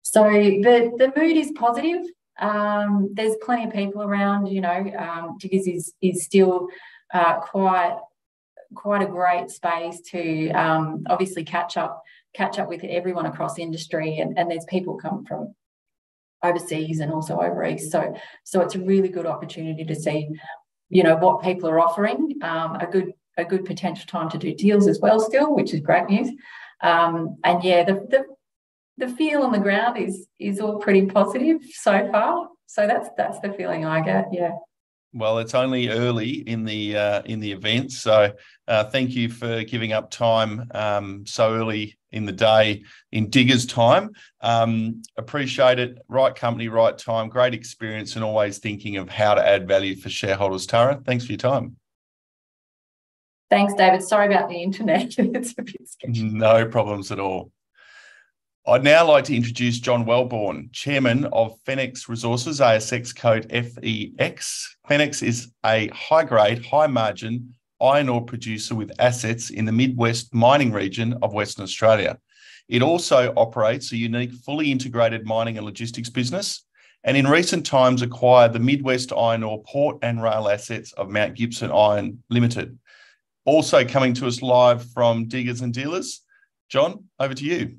So the the mood is positive. Um, there's plenty of people around. You know, um, Diggers is is still uh, quite quite a great space to um, obviously catch up catch up with everyone across industry and, and there's people come from overseas and also over east so so it's a really good opportunity to see you know what people are offering um, a good a good potential time to do deals as well still which is great news um, and yeah the, the the feel on the ground is is all pretty positive so far so that's that's the feeling i get yeah well, it's only early in the uh, in the event, so uh, thank you for giving up time um, so early in the day in Diggers time. Um, appreciate it. Right company, right time. Great experience, and always thinking of how to add value for shareholders. Tara, thanks for your time. Thanks, David. Sorry about the internet. it's a bit sketchy. No problems at all. I'd now like to introduce John Welborn, Chairman of Fenix Resources, ASX code FEX. Fenix is a high grade, high margin iron ore producer with assets in the Midwest mining region of Western Australia. It also operates a unique, fully integrated mining and logistics business, and in recent times acquired the Midwest Iron Ore port and rail assets of Mount Gibson Iron Limited. Also coming to us live from Diggers and Dealers. John, over to you.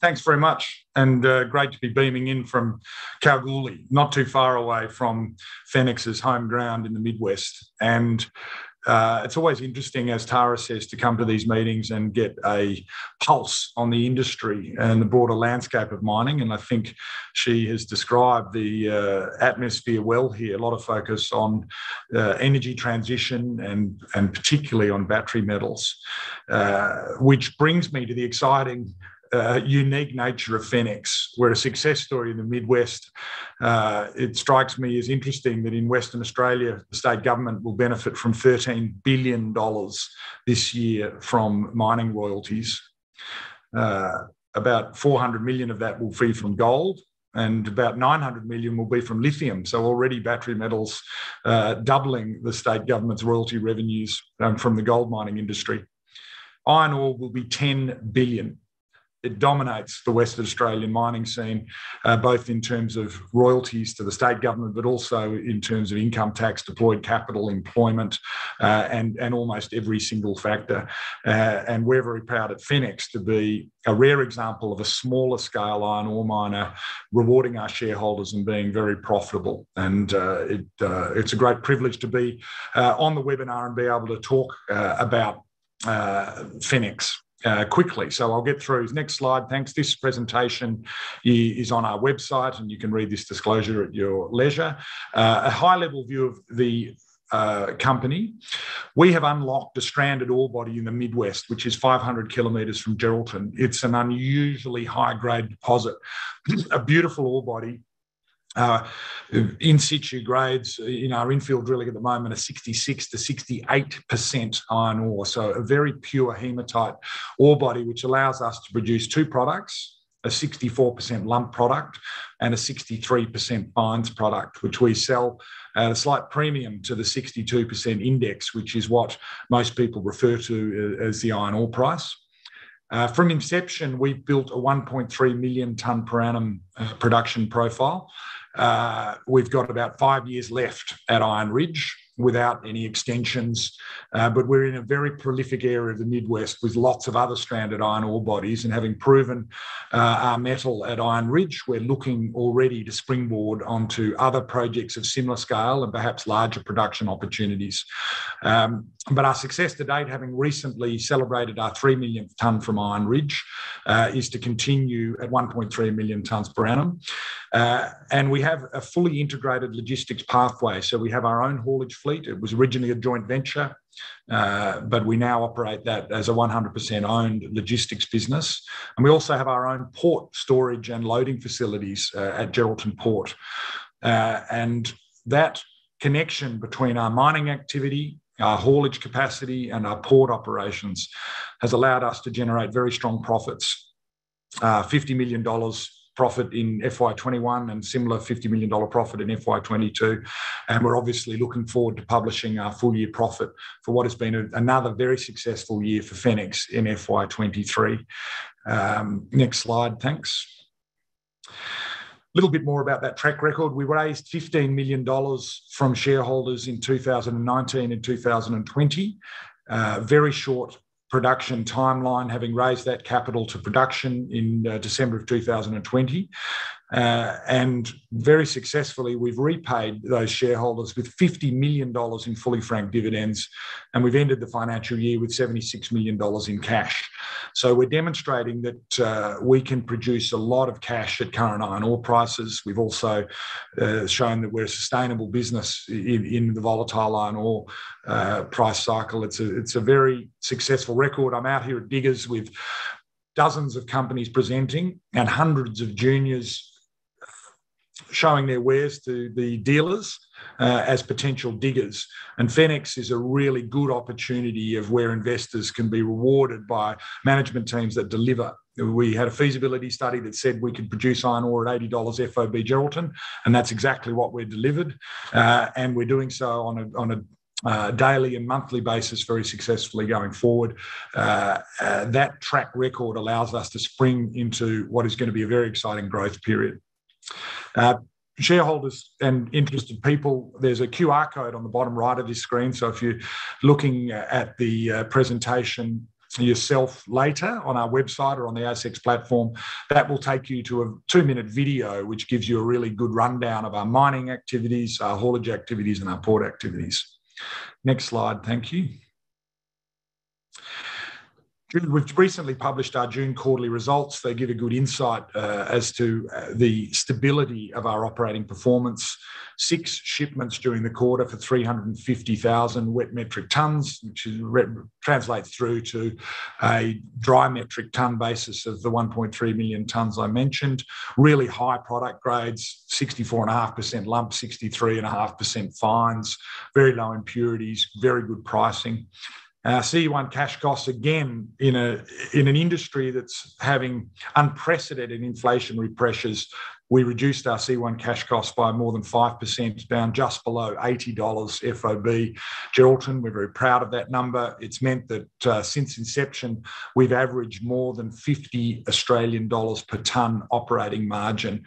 Thanks very much, and uh, great to be beaming in from Kalgoorlie, not too far away from Fenix's home ground in the Midwest. And uh, it's always interesting, as Tara says, to come to these meetings and get a pulse on the industry and the broader landscape of mining. And I think she has described the uh, atmosphere well here. A lot of focus on uh, energy transition and and particularly on battery metals, uh, which brings me to the exciting uh, unique nature of Fenix. We're a success story in the Midwest. Uh, it strikes me as interesting that in Western Australia, the state government will benefit from $13 billion this year from mining royalties. Uh, about 400 million of that will be from gold, and about 900 million will be from lithium. So already battery metals uh, doubling the state government's royalty revenues um, from the gold mining industry. Iron ore will be 10 billion it dominates the Western Australian mining scene, uh, both in terms of royalties to the state government, but also in terms of income tax, deployed capital, employment, uh, and, and almost every single factor. Uh, and we're very proud at Fenix to be a rare example of a smaller scale iron ore miner rewarding our shareholders and being very profitable. And uh, it, uh, it's a great privilege to be uh, on the webinar and be able to talk about Fenix uh, quickly. So I'll get through. Next slide. Thanks. This presentation is on our website and you can read this disclosure at your leisure. Uh, a high level view of the uh, company, we have unlocked a stranded ore body in the Midwest, which is 500 kilometres from Geraldton. It's an unusually high grade deposit, a beautiful ore body uh, in situ grades in our infield drilling at the moment are 66 to 68% iron ore. So a very pure hematite ore body, which allows us to produce two products a 64% lump product and a 63% fines product, which we sell at a slight premium to the 62% index, which is what most people refer to as the iron ore price. Uh, from inception, we've built a 1.3 million tonne per annum uh, production profile. Uh, we've got about five years left at Iron Ridge. Without any extensions. Uh, but we're in a very prolific area of the Midwest with lots of other stranded iron ore bodies. And having proven uh, our metal at Iron Ridge, we're looking already to springboard onto other projects of similar scale and perhaps larger production opportunities. Um, but our success to date, having recently celebrated our 3 millionth tonne from Iron Ridge, uh, is to continue at 1.3 million tonnes per annum. Uh, and we have a fully integrated logistics pathway. So we have our own haulage fleet. It was originally a joint venture, uh, but we now operate that as a 100% owned logistics business. And we also have our own port storage and loading facilities uh, at Geraldton Port. Uh, and that connection between our mining activity, our haulage capacity, and our port operations has allowed us to generate very strong profits. Uh, $50 million profit in FY21 and similar $50 million profit in FY22. And we're obviously looking forward to publishing our full year profit for what has been a, another very successful year for Fenix in FY23. Um, next slide, thanks. A little bit more about that track record. We raised $15 million from shareholders in 2019 and 2020. Uh, very short production timeline, having raised that capital to production in uh, December of 2020. Uh, and very successfully, we've repaid those shareholders with $50 million in fully franked dividends. And we've ended the financial year with $76 million in cash. So we're demonstrating that uh, we can produce a lot of cash at current iron ore prices. We've also uh, shown that we're a sustainable business in, in the volatile iron ore uh, price cycle. It's a, it's a very successful record. I'm out here at Diggers with dozens of companies presenting and hundreds of juniors showing their wares to the dealers uh, as potential diggers. And Fenix is a really good opportunity of where investors can be rewarded by management teams that deliver. We had a feasibility study that said we could produce iron ore at $80 FOB Geraldton, and that's exactly what we're delivered. Uh, and we're doing so on a, on a uh, daily and monthly basis very successfully going forward. Uh, uh, that track record allows us to spring into what is going to be a very exciting growth period. Uh, shareholders and interested people, there's a QR code on the bottom right of this screen. So if you're looking at the uh, presentation yourself later on our website or on the ASX platform, that will take you to a two minute video, which gives you a really good rundown of our mining activities, our haulage activities, and our port activities. Next slide, thank you. We've recently published our June quarterly results. They give a good insight uh, as to uh, the stability of our operating performance. Six shipments during the quarter for 350,000 wet metric tonnes, which is, translates through to a dry metric tonne basis of the 1.3 million tonnes I mentioned. Really high product grades, 64.5% lump, 63.5% fines, very low impurities, very good pricing. Our C1 cash costs again in a in an industry that's having unprecedented inflationary pressures. We reduced our C1 cash costs by more than 5%, down just below $80 FOB Geraldton. We're very proud of that number. It's meant that uh, since inception, we've averaged more than 50 Australian dollars per tonne operating margin.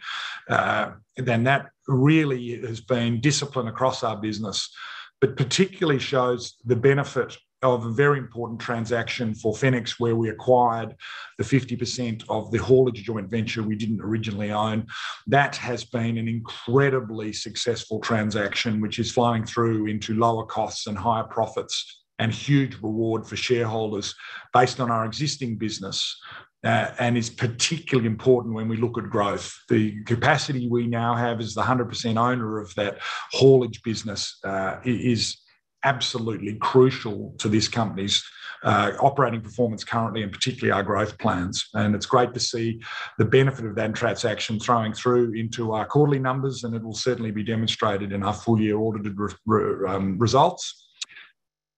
Uh, and that really has been discipline across our business, but particularly shows the benefit of a very important transaction for Fenix, where we acquired the 50% of the haulage joint venture we didn't originally own. That has been an incredibly successful transaction, which is flowing through into lower costs and higher profits and huge reward for shareholders based on our existing business. Uh, and is particularly important when we look at growth. The capacity we now have as the 100% owner of that haulage business uh, is absolutely crucial to this company's uh, operating performance currently and particularly our growth plans. And it's great to see the benefit of that transaction throwing through into our quarterly numbers, and it will certainly be demonstrated in our full year audited re- re- um, results.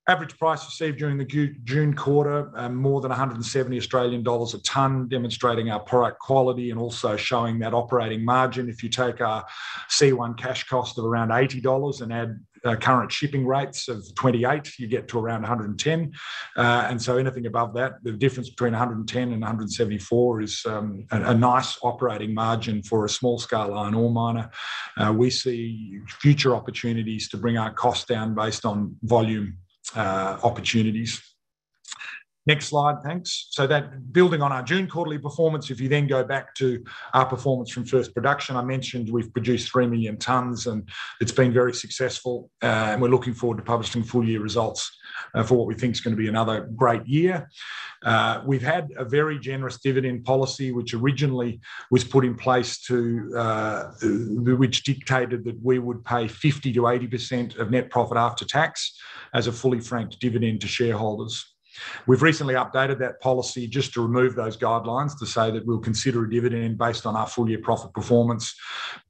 Average price received during the June quarter, um, more than 170 Australian dollars a tonne, demonstrating our product quality and also showing that operating margin. If you take our C1 cash cost of around $80 and add uh, current shipping rates of 28, you get to around 110. Uh, and so anything above that, the difference between 110 and 174 is um, a, a, nice operating margin for a small scale iron ore miner. Uh, we see future opportunities to bring our costs down based on volume uh, opportunities. Next slide, thanks. So that building on our June quarterly performance, if you then go back to our performance from first production, I mentioned we've produced 3 million tonnes and it's been very successful. And we're looking forward to publishing full year results uh, for what we think is going to be another great year. Uh, we've had a very generous dividend policy, which originally was put in place to, uh, which dictated that we would pay 50 to 80% of net profit after tax as a fully franked dividend to shareholders. We've recently updated that policy just to remove those guidelines to say that we'll consider a dividend based on our full year profit performance,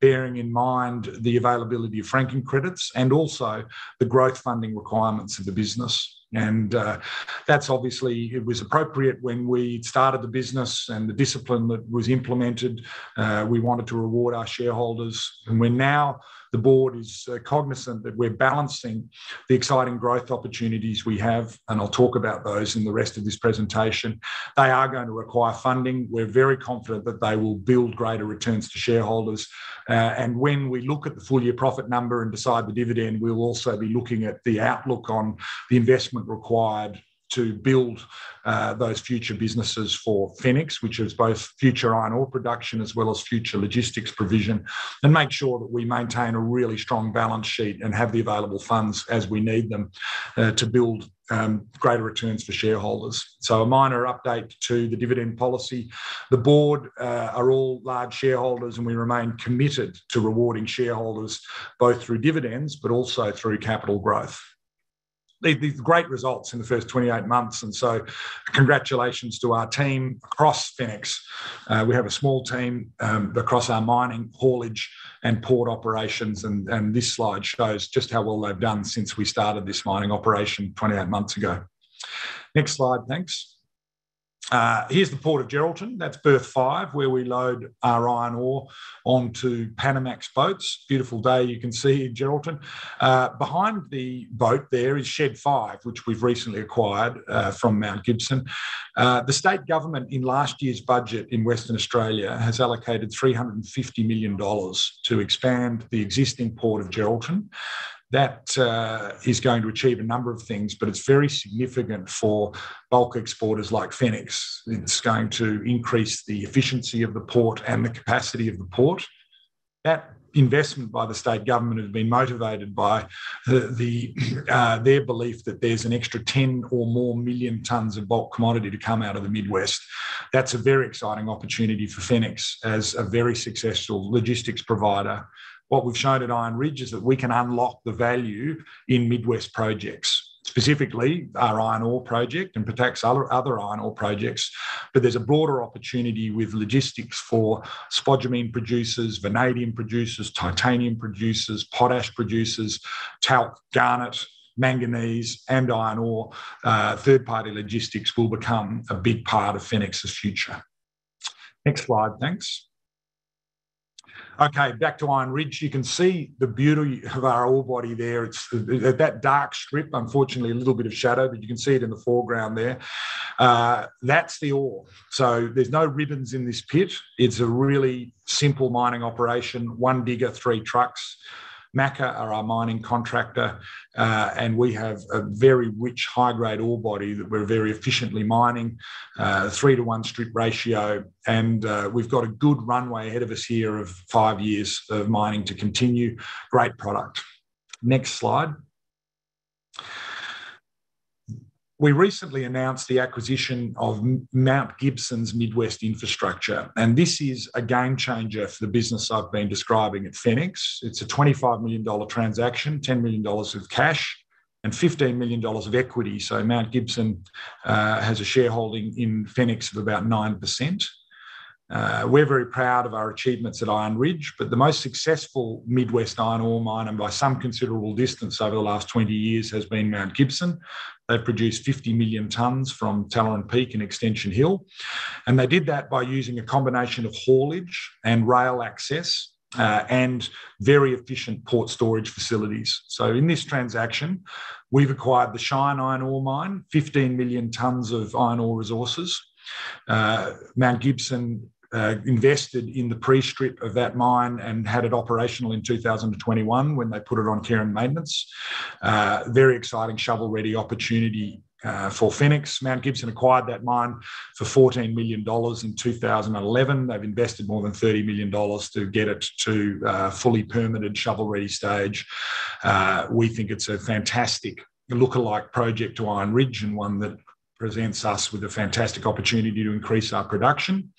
bearing in mind the availability of franking credits and also the growth funding requirements of the business. And uh, that's obviously, it was appropriate when we started the business and the discipline that was implemented. Uh, we wanted to reward our shareholders. And we're now the board is uh, cognizant that we're balancing the exciting growth opportunities we have, and I'll talk about those in the rest of this presentation. They are going to require funding. We're very confident that they will build greater returns to shareholders. Uh, and when we look at the full year profit number and decide the dividend, we'll also be looking at the outlook on the investment required to build uh, those future businesses for Fenix, which is both future iron ore production as well as future logistics provision, and make sure that we maintain a really strong balance sheet and have the available funds as we need them uh, to build um, greater returns for shareholders. So, a minor update to the dividend policy. The board uh, are all large shareholders, and we remain committed to rewarding shareholders both through dividends but also through capital growth these great results in the first 28 months. And so, congratulations to our team across Fenix. Uh, we have a small team um, across our mining, haulage, and port operations. And, and this slide shows just how well they've done since we started this mining operation 28 months ago. Next slide, thanks. Uh, here's the port of Geraldton. That's berth five, where we load our iron ore onto Panamax boats. Beautiful day you can see in Geraldton. Uh, behind the boat there is shed five, which we've recently acquired uh, from Mount Gibson. Uh, the state government in last year's budget in Western Australia has allocated $350 million to expand the existing port of Geraldton that uh, is going to achieve a number of things, but it's very significant for bulk exporters like Fenix. It's going to increase the efficiency of the port and the capacity of the port. That investment by the state government has been motivated by the, the uh, their belief that there's an extra 10 or more million tonnes of bulk commodity to come out of the Midwest. That's a very exciting opportunity for Fenix as a very successful logistics provider what we've shown at Iron Ridge is that we can unlock the value in Midwest projects, specifically our iron ore project and perhaps other, other iron ore projects. But there's a broader opportunity with logistics for spodumene producers, vanadium producers, titanium producers, potash producers, talc, garnet, manganese and iron ore, uh, third party logistics will become a big part of Fenix's future. Next slide, thanks. Okay, back to Iron Ridge. You can see the beauty of our ore body there. It's that dark strip, unfortunately, a little bit of shadow, but you can see it in the foreground there. Uh, that's the ore. So there's no ribbons in this pit. It's a really simple mining operation one digger, three trucks. MACA are our mining contractor, uh, and we have a very rich high grade ore body that we're very efficiently mining, uh, three to one strip ratio, and uh, we've got a good runway ahead of us here of five years of mining to continue. Great product. Next slide we recently announced the acquisition of Mount Gibson's Midwest infrastructure, and this is a game changer for the business I've been describing at Fenix. It's a $25 million transaction, $10 million of cash, and $15 million of equity. So Mount Gibson uh, has a shareholding in Fenix of about 9%. Uh, we're very proud of our achievements at Iron Ridge, but the most successful Midwest iron ore mine, and by some considerable distance over the last 20 years, has been Mount Gibson. They've produced 50 million tonnes from Tallering Peak and Extension Hill. And they did that by using a combination of haulage and rail access uh, and very efficient port storage facilities. So, in this transaction, we've acquired the Shine iron ore mine, 15 million tonnes of iron ore resources. Uh, Mount Gibson uh, invested in the pre-strip of that mine and had it operational in 2021 when they put it on care and maintenance. Uh, very exciting shovel-ready opportunity uh, for Fenix. Mount Gibson acquired that mine for $14 million in 2011. They've invested more than $30 million to get it to uh, fully permitted shovel ready stage. Uh, we think it's a fantastic lookalike project to Iron Ridge and one that presents us with a fantastic opportunity to increase our production.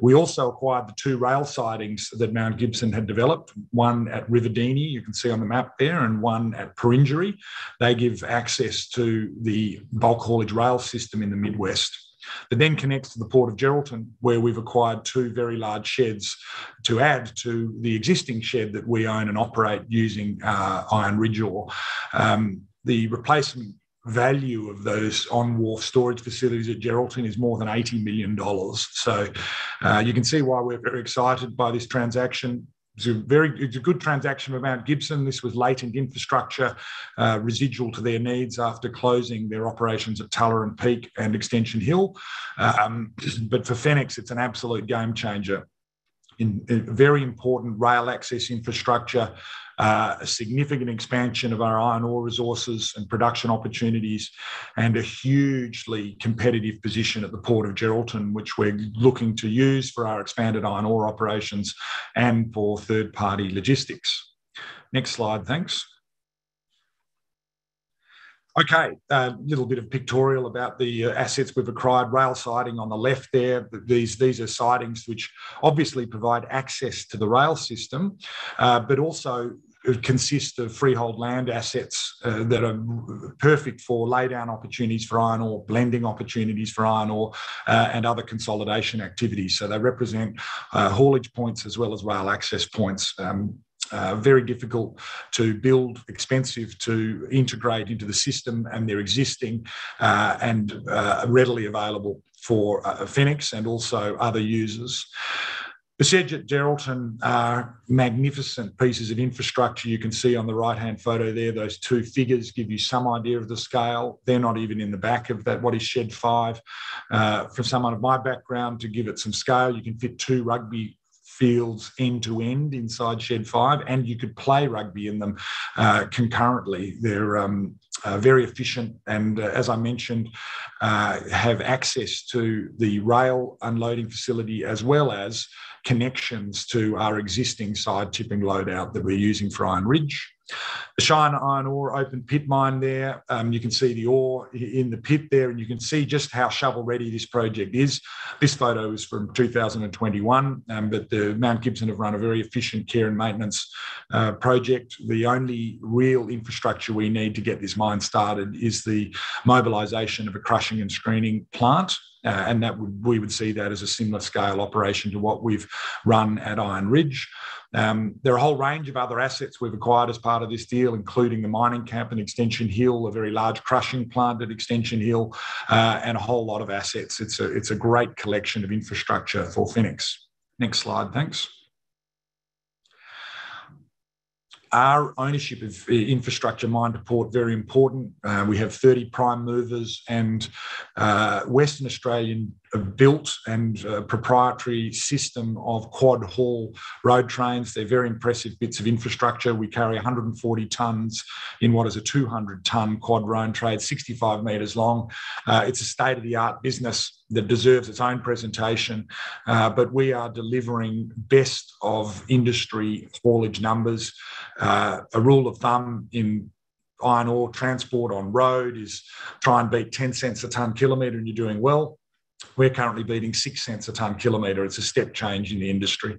We also acquired the two rail sidings that Mount Gibson had developed, one at Ruvidini, you can see on the map there, and one at Perenjori. They give access to the bulk haulage rail system in the Midwest that then connects to the Port of Geraldton, where we've acquired two very large sheds to add to the existing shed that we own and operate using uh, Iron Ridge ore. Um, the replacement value of those on wharf storage facilities at Geraldton is more than $80 million. So uh, you can see why we're very excited by this transaction. It's a very it's a good transaction for Mount Gibson. This was latent infrastructure uh, residual to their needs after closing their operations at Tallering Peak and Extension Hill. Um, but for Fenix, it's an absolute game changer. In, in very important rail access infrastructure, uh, a significant expansion of our iron ore resources and production opportunities, and a hugely competitive position at the Port of Geraldton, which we're looking to use for our expanded iron ore operations and for third party logistics. Next slide, thanks. Okay, a little bit of pictorial about the uh, assets we've acquired. Rail siding on the left there. These, these are sidings which obviously provide access to the rail system, uh, but also consist of freehold land assets uh, that are perfect for laydown opportunities for iron ore, blending opportunities for iron ore, uh, and other consolidation activities. So they represent uh, haulage points as well as rail access points. Um, uh, very difficult to build, expensive to integrate into the system, and they're existing uh, and uh, readily available for uh, Fenix and also other users. The Sedge at Geraldton are magnificent pieces of infrastructure. You can see on the right hand photo there, those two figures give you some idea of the scale. They're not even in the back of that, what is Shed 5. Uh, someone of my background, to give it some scale, you can fit two rugby fields end to end inside Shed 5, and you could play rugby in them uh, concurrently. They're um, uh, very efficient and, uh, as I mentioned, uh, have access to the rail unloading facility as well as connections to our existing side tipping loadout that we're using for Iron Ridge. The Shine Iron Ore open pit mine there. Um, you can see the ore in the pit there, and you can see just how shovel ready this project is. This photo is from 2021, um, but the Mount Gibson have run a very efficient care and maintenance uh, project. The only real infrastructure we need to get this mine started is the mobilisation of a crushing and screening plant. Uh, and that would, we would see that as a similar scale operation to what we've run at Iron Ridge. Um, there are a whole range of other assets we've acquired as part of this deal, including the mining camp and Extension Hill, a very large crushing plant at Extension Hill, uh, and a whole lot of assets. It's a, it's a great collection of infrastructure for Fenix. Next slide, thanks our ownership of uh, infrastructure mine to port very important. Uh, we have 30 prime movers and uh, Western Australian built and uh, proprietary system of quad haul road trains. They're very impressive bits of infrastructure. We carry 140 tonnes in what is a 200 tonne quad road train, 65 metres long. Uh, it's a state of the art business that deserves its own presentation, uh, but we are delivering best of industry haulage numbers. Uh, a rule of thumb in iron ore transport on road is try and beat 10 cents a tonne kilometre and you're doing well. We're currently beating six cents a tonne kilometre. It's a step change in the industry.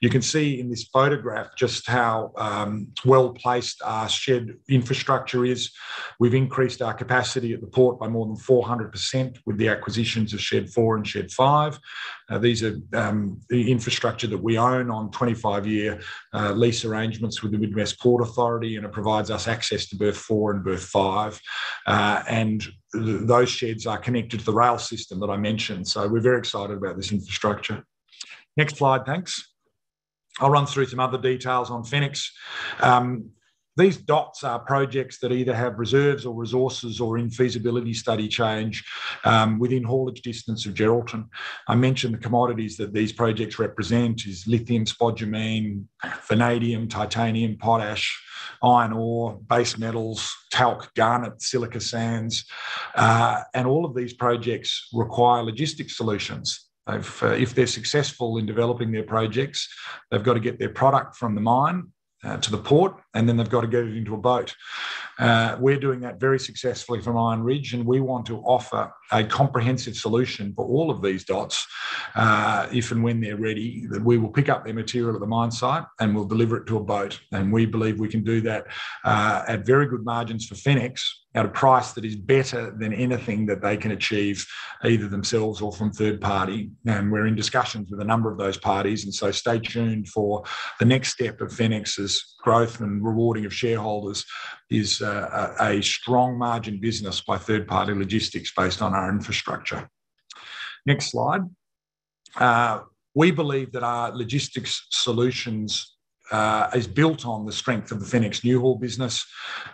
You can see in this photograph just how um, well placed our shed infrastructure is. We've increased our capacity at the port by more than 400% with the acquisitions of Shed 4 and Shed 5. Uh, these are um, the infrastructure that we own on 25 year uh, lease arrangements with the Midwest Port Authority, and it provides us access to berth 4 and berth 5. Uh, and those sheds are connected to the rail system that I mentioned. So we're very excited about this infrastructure. Next slide, thanks. I'll run through some other details on Fenix. Um, these dots are projects that either have reserves or resources or in feasibility study change um, within haulage distance of Geraldton. I mentioned the commodities that these projects represent is lithium, spodumene, vanadium, titanium, potash, iron ore, base metals, talc, garnet, silica sands. Uh, and all of these projects require logistics solutions. Uh, if they're successful in developing their projects, they've got to get their product from the mine uh, to the port, and then they've got to get it into a boat. Uh, we're doing that very successfully from Iron Ridge, and we want to offer a comprehensive solution for all of these dots, uh, if and when they're ready. That we will pick up their material at the mine site and we'll deliver it to a boat, and we believe we can do that uh, at very good margins for Fenix at a price that is better than anything that they can achieve either themselves or from third party. And we're in discussions with a number of those parties. And so stay tuned for the next step of Fenix's growth and rewarding of shareholders is a, strong margin business by third party logistics based on our infrastructure. Next slide. Uh, we believe that our logistics solutions uh, is built on the strength of the Fenix Newhaul business.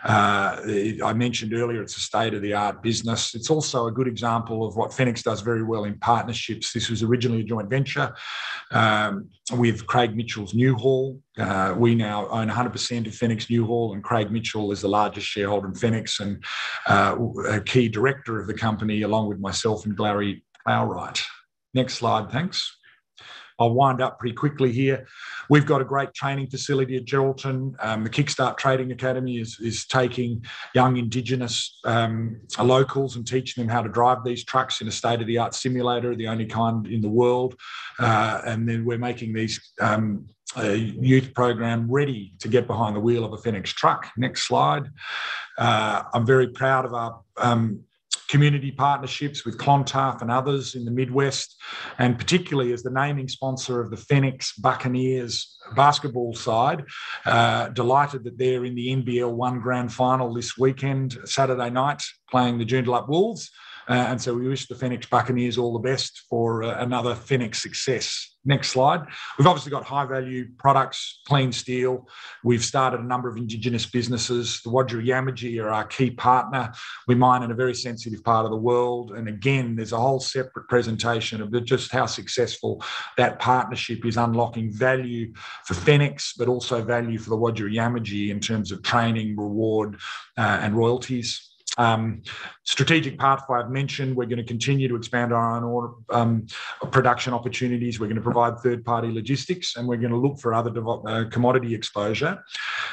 Uh, I mentioned earlier it's a state of the art business. It's also a good example of what Fenix does very well in partnerships. This was originally a joint venture um, with Craig Mitchell's Newhaul. Uh, we now own 100% of Fenix Newhaul, and Craig Mitchell is the largest shareholder in Fenix and uh, a key director of the company, along with myself and Garry Plowright. Next slide, thanks. I'll wind up pretty quickly here. We've got a great training facility at Geraldton. Um, the Kickstart Trading Academy is, is taking young Indigenous um, locals and teaching them how to drive these trucks in a state of the art simulator, the only kind in the world. Uh, and then we're making these um, youth program ready to get behind the wheel of a Fenix truck. Next slide. Uh, I'm very proud of our um, community partnerships with Clontarf and others in the Midwest, and particularly as the naming sponsor of the Fenix Buccaneers basketball side. Uh, delighted that they're in the NBL One Grand Final this weekend, Saturday night, playing the Joondalup Wolves. Uh, and so we wish the Fenix Buccaneers all the best for uh, another Fenix success. Next slide. We've obviously got high value products, clean steel. We've started a number of Indigenous businesses. The Wajarri Yamaji are our key partner. We mine in a very sensitive part of the world. And again, there's a whole separate presentation of just how successful that partnership is unlocking value for Fenix, but also value for the Wajarri Yamaji in terms of training, reward, uh, and royalties. Um, strategic pathway I've mentioned, we're going to continue to expand our own um, production opportunities. We're going to provide third party logistics and we're going to look for other uh, commodity exposure.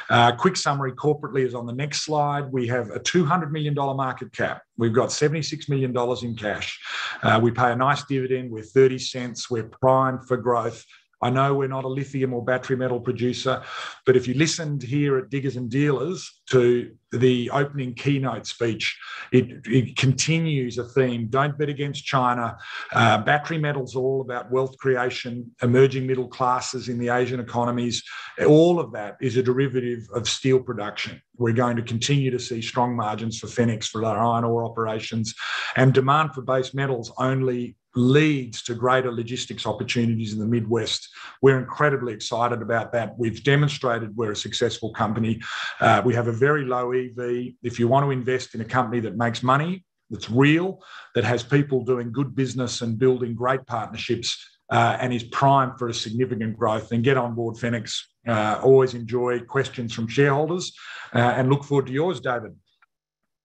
Uh, quick summary corporately is on the next slide. We have a $200 million market cap. We've got $76 million in cash. Uh, we pay a nice dividend. We're 30 cents. We're primed for growth. I know we're not a lithium or battery metal producer, but if you listened here at Diggers and Dealers to the opening keynote speech, it, it continues a theme. Don't bet against China. Uh, battery metals all about wealth creation, emerging middle classes in the Asian economies. All of that is a derivative of steel production. We're going to continue to see strong margins for Fenix for our iron ore operations, and demand for base metals only leads to greater logistics opportunities in the Midwest. We're incredibly excited about that. We've demonstrated we're a successful company. Uh, we have a very low EV. If you want to invest in a company that makes money, that's real, that has people doing good business and building great partnerships, uh, and is primed for a significant growth, then get on board Fenix. Uh, always enjoy questions from shareholders uh, and look forward to yours, David.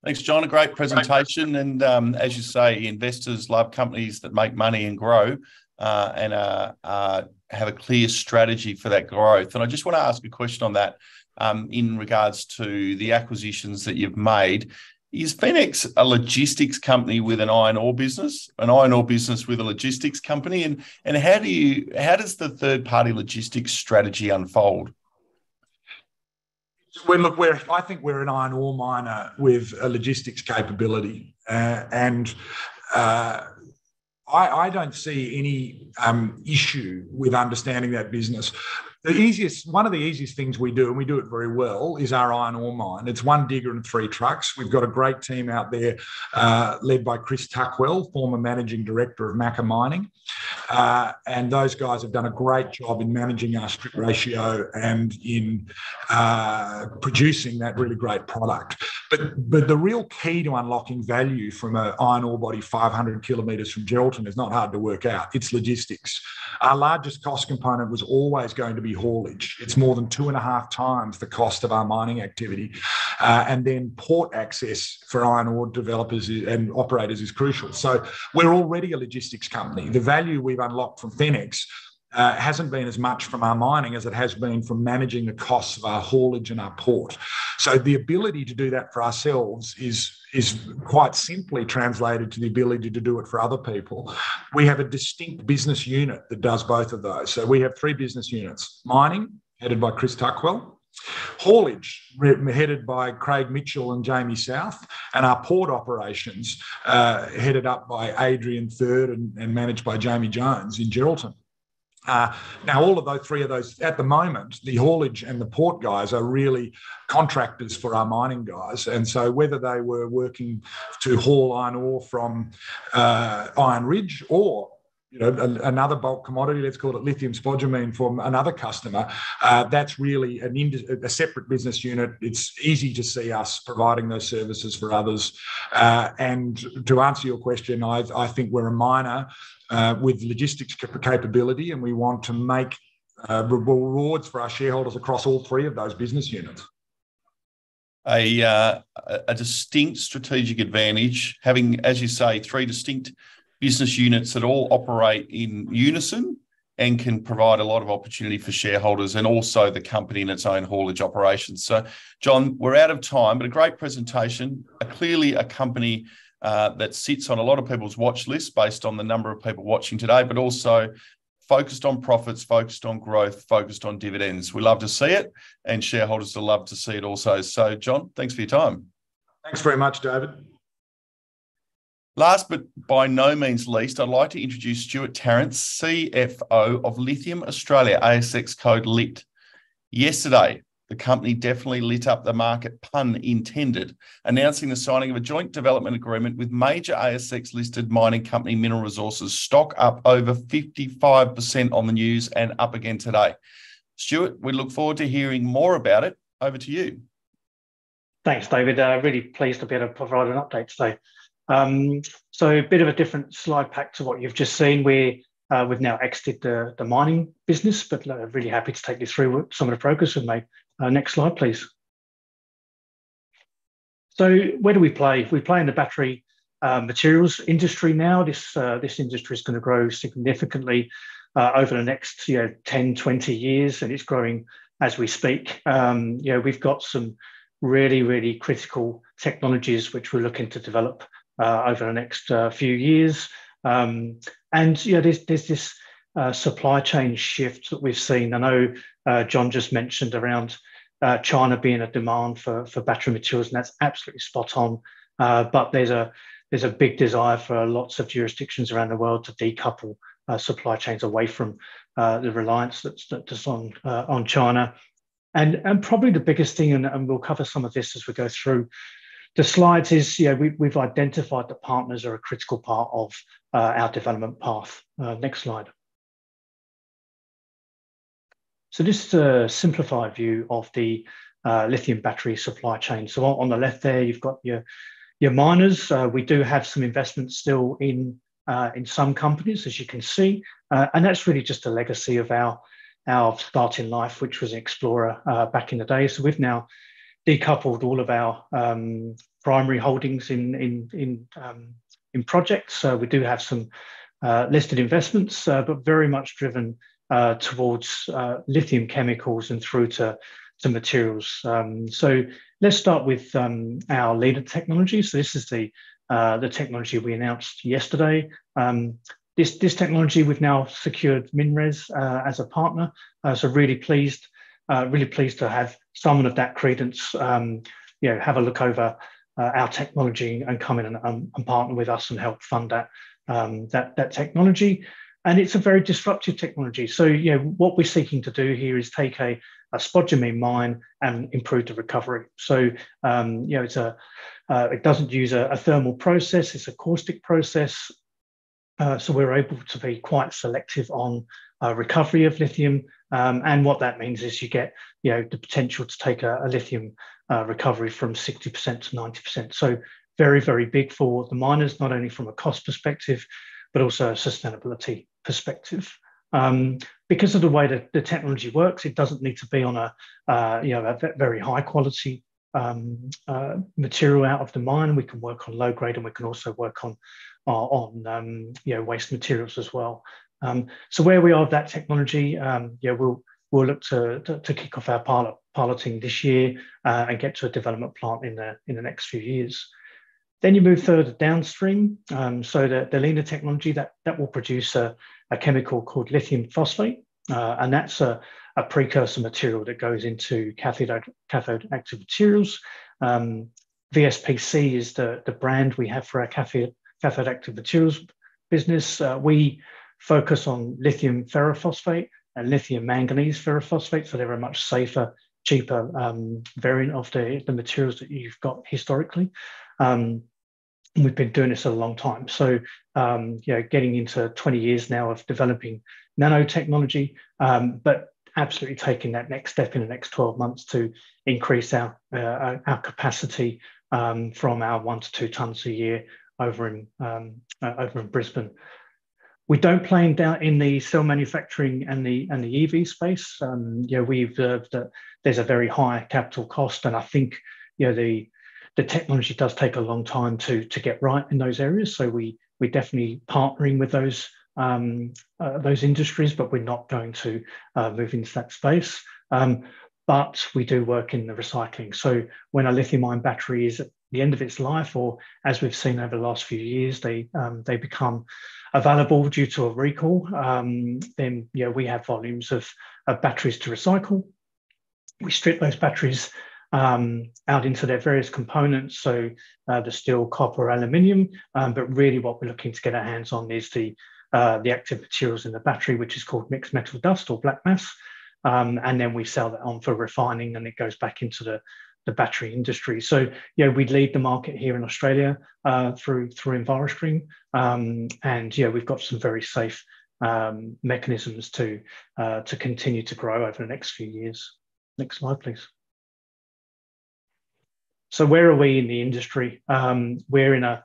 Thanks, John. A great presentation. And um, as you say, investors love companies that make money and grow uh, and uh, uh, have a clear strategy for that growth. And I just want to ask a question on that um, in regards to the acquisitions that you've made. Is Fenix a logistics company with an iron ore business, an iron ore business with a logistics company, and and how do you how does the third party logistics strategy unfold? When look, we're I think we're an iron ore miner with a logistics capability, uh, and uh, I, I, don't see any um, issue with understanding that business. The easiest, one of the easiest things we do, and we do it very well, is our iron ore mine. It's one digger and three trucks. We've got a great team out there, uh, led by Chris Tuckwell, former managing director of MACA Mining. Uh, and those guys have done a great job in managing our strip ratio and in uh, producing that really great product. But, but the real key to unlocking value from an iron ore body 500 kilometres from Geraldton is not hard to work out. It's logistics. Our largest cost component was always going to be haulage. It's more than two and a half times the cost of our mining activity. Uh, and then port access for iron ore developers and operators is crucial. So we're already a logistics company. The value we've unlocked from Fenix uh, hasn't been as much from our mining as it has been from managing the costs of our haulage and our port. So the ability to do that for ourselves is is quite simply translated to the ability to do it for other people. We have a distinct business unit that does both of those. So we have three business units: mining, headed by Chris Tuckwell. Haulage, headed by Craig Mitchell and Jamie South, and our port operations, uh, headed up by Adrian Third and, and managed by Jamie Jones in Geraldton. Uh, now, all of those three of those at the moment, the haulage and the port guys are really contractors for our mining guys. And so, whether they were working to haul iron ore from uh, Iron Ridge or you know, another bulk commodity, let's call it lithium spodumene from another customer, uh, that's really an ind- a separate business unit. It's easy to see us providing those services for others. Uh, and to answer your question, I, I think we're a miner uh, with logistics capability, and we want to make uh, rewards for our shareholders across all three of those business units. A, uh, a distinct strategic advantage, having, as you say, three distinct business units that all operate in unison and can provide a lot of opportunity for shareholders and also the company in its own haulage operations. So, John, we're out of time, but a great presentation. clearly, a company uh, that sits on a lot of people's watch list based on the number of people watching today, but also focused on profits, focused on growth, focused on dividends. We love to see it, and shareholders will love to see it also. So, John, thanks for your time. Thanks very much, David. Last but by no means least, I'd like to introduce Stuart Tarrant, CFO of Lithium Australia, ASX code LIT. Yesterday, the company definitely lit up the market, pun intended, announcing the signing of a joint development agreement with major ASX listed mining company Mineral Resources, stock up over 55% on the news and up again today. Stuart, we look forward to hearing more about it. Over to you. Thanks, David. Uh, really pleased to be able to provide an update today. Um, so a bit of a different slide pack to what you've just seen. We uh, we've now exited the, the mining business, but uh, really happy to take you through some of the progress we've made. Uh, next slide, please. So where do we play? We play in the battery uh, materials industry now. This uh, this industry is going to grow significantly uh, over the next you know 10, 20 years, and it's growing as we speak. Um, you know, we've got some really, really critical technologies which we're looking to develop uh, over the next uh, few years. Um, and yeah, there's, there's this uh, supply chain shift that we've seen. I know uh, John just mentioned around uh, China being a demand for, for battery materials, and that's absolutely spot on. Uh, but there's a there's a big desire for lots of jurisdictions around the world to decouple supply chains away from the reliance that's, that's on on China. And, and probably the biggest thing, and, and we'll cover some of this as we go through, the slides is, yeah, we, have identified that partners are a critical part of uh, our development path. Uh, next slide. So this is a simplified view of the uh, lithium battery supply chain. So on, the left there, you've got your, your miners. Uh, we do have some investments still in, uh, in some companies, as you can see, uh, and that's really just a legacy of our, our starting life, which was Explorer back in the day. So we've now decoupled all of our um, primary holdings in in in um, in projects. So we do have some uh, listed investments, uh, but very much driven uh, towards uh, lithium chemicals and through to to materials. Um, so let's start with um, our LieNA technology. So this is the uh, the technology we announced yesterday. Um, this, this technology we've now secured MinRes uh, as a partner. so really pleased, really pleased to have someone of that credence, um, you know, have a look over uh, our technology and come in and, um, and, partner with us and help fund that, um, that, that technology. And it's a very disruptive technology. So, you know, what we're seeking to do here is take a, a spodumene mine and improve the recovery. So, um, you know, it's a, uh, it doesn't use a, a, thermal process, it's a caustic process. Uh, so we're able to be quite selective on uh, recovery of lithium. Um, and what that means is you get, you know, the potential to take a, a lithium uh, recovery from 60% to 90%. So very, very big for the miners, not only from a cost perspective, but also a sustainability perspective. Um, because of the way that the technology works, it doesn't need to be on a, uh, you know, a very high quality um, uh, material out of the mine. We can work on low grade, and we can also work on uh, on um, you know waste materials as well. Um, so where we are with that technology, um, yeah, we'll we'll look to, to, to kick off our pilot piloting this year uh, and get to a development plant in the in the next few years. Then you move further downstream. Um, so the, the LieNA technology that that will produce a, a chemical called lithium phosphate, uh, and that's a, a precursor material that goes into cathode cathode active materials. Um, VSPC is the, the brand we have for our cathode, cathode active materials business. Uh, we focus on lithium ferrophosphate and lithium manganese ferrophosphate. So they're a much safer, cheaper um, variant of the, the materials that you've got historically. Um, we've been doing this a long time. So, um, you know, getting into 20 years now of developing nanotechnology, um, but absolutely taking that next step in the next 12 months to increase our, uh, our capacity um, from our one to two tons a year over in, um, uh, over in Brisbane. We don't play in down in the cell manufacturing and the and the EV space. Um, you know, we observed that there's a very high capital cost, and I think you know the the technology does take a long time to to get right in those areas. So we we're definitely partnering with those um, uh, those industries, but we're not going to uh, move into that space. Um, but we do work in the recycling. So when a lithium ion battery is at the end of its life, or as we've seen over the last few years, they um, they become available due to a recall. Um, then yeah, we have volumes of, of batteries to recycle. We strip those batteries um, out into their various components, so uh, the steel, copper, aluminium. Um, but really, what we're looking to get our hands on is the uh, the active materials in the battery, which is called mixed metal dust or black mass. Um, and then we sell that on for refining and it goes back into the, the battery industry. So yeah, we lead the market here in Australia uh, through through EnviroStream, um, and yeah, we've got some very safe um, mechanisms to uh, to continue to grow over the next few years. Next slide, please. So where are we in the industry? Um, we're in a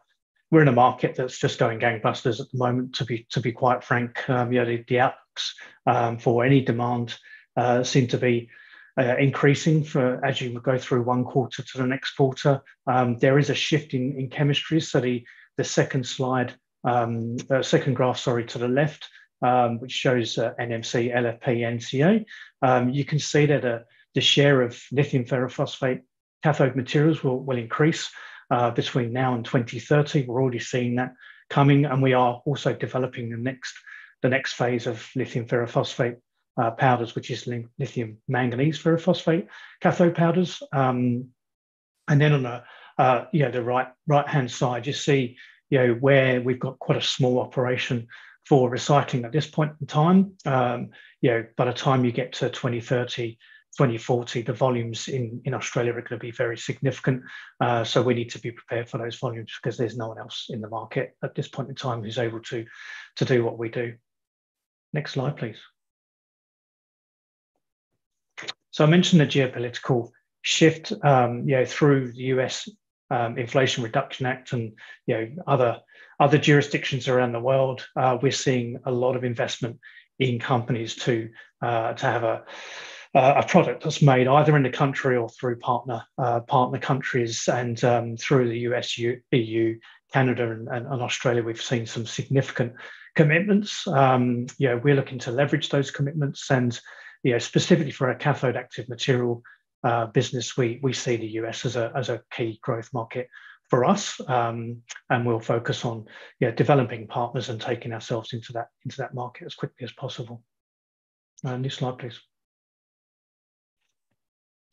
we're in a market that's just going gangbusters at the moment. To be to be quite frank, um, you know, the, outlooks um, for any demand uh, seem to be uh, increasing for as you go through one quarter to the next quarter. Um, there is a shift in, in chemistry. So the, the second slide, um, uh, second graph, sorry, to the left, um, which shows uh, NMC, LFP, NCA, um, you can see that uh, the share of lithium ferrophosphate cathode materials will, will increase uh, between now and 2030. We're already seeing that coming, and we are also developing the next the next phase of lithium ferrophosphate uh, powders, which is lithium manganese ferrophosphate cathode powders. Um, and then on the uh, you know the right right hand side, you see you know where we've got quite a small operation for recycling at this point in time. Um, you know, by the time you get to 2030, 2040, the volumes in, in Australia are going to be very significant. Uh, so we need to be prepared for those volumes because there's no one else in the market at this point in time who's able to, to do what we do. Next slide, please. So I mentioned the geopolitical shift, um, you know, through the US um, Inflation Reduction Act and you know other other jurisdictions around the world. Uh, we're seeing a lot of investment in companies to uh, to have a a product that's made either in the country or through partner uh, partner countries and um, through the US, EU, Canada, and, and, Australia. We've seen some significant commitments. Um, yeah, we're looking to leverage those commitments and you know, specifically for a cathode active material uh, business, we, we see the US as a, as a key growth market for us, um, and we'll focus on yeah, developing partners and taking ourselves into that into that market as quickly as possible. Uh, next slide, please.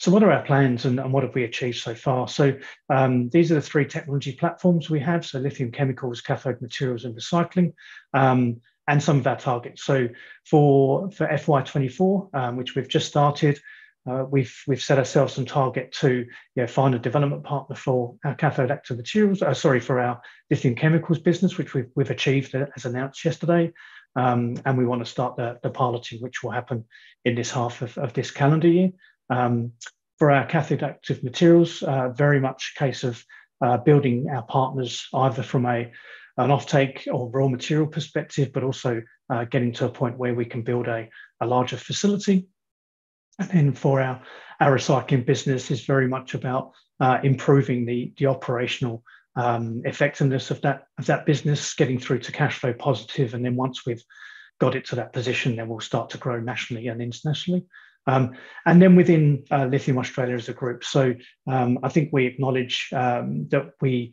So, what are our plans and, and what have we achieved so far? So, um, these are the three technology platforms we have. So, lithium chemicals, cathode materials, and recycling. Um, and some of our targets. So for, for FY24, um, which we've just started, uh, we've we've set ourselves some target to you know, find a development partner for our cathode active materials. Uh, sorry, for our lithium chemicals business, which we've we've achieved as announced yesterday, um, and we want to start the, the piloting, which will happen in this half of, of this calendar year. Um, for our cathode active materials, uh, very much a case of uh, building our partners either from a an offtake or raw material perspective, but also uh, getting to a point where we can build a, a larger facility and then for our, our recycling business is very much about uh, improving the, the operational um, effectiveness of that, of that business, getting through to cash flow positive. And then once we've got it to that position, then we'll start to grow nationally and internationally. Um, and then within uh, Lithium Australia as a group. So um, I think we acknowledge um, that we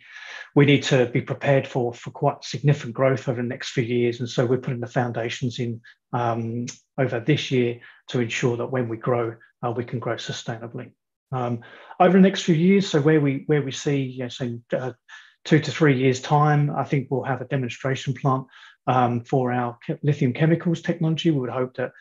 we need to be prepared for for quite significant growth over the next few years, and so we're putting the foundations in um, over this year to ensure that when we grow, uh, we can grow sustainably. Um, over the next few years, so where we where we see, you know, say uh, two to three years time, I think we'll have a demonstration plant um, for our lithium chemicals technology. We would hope that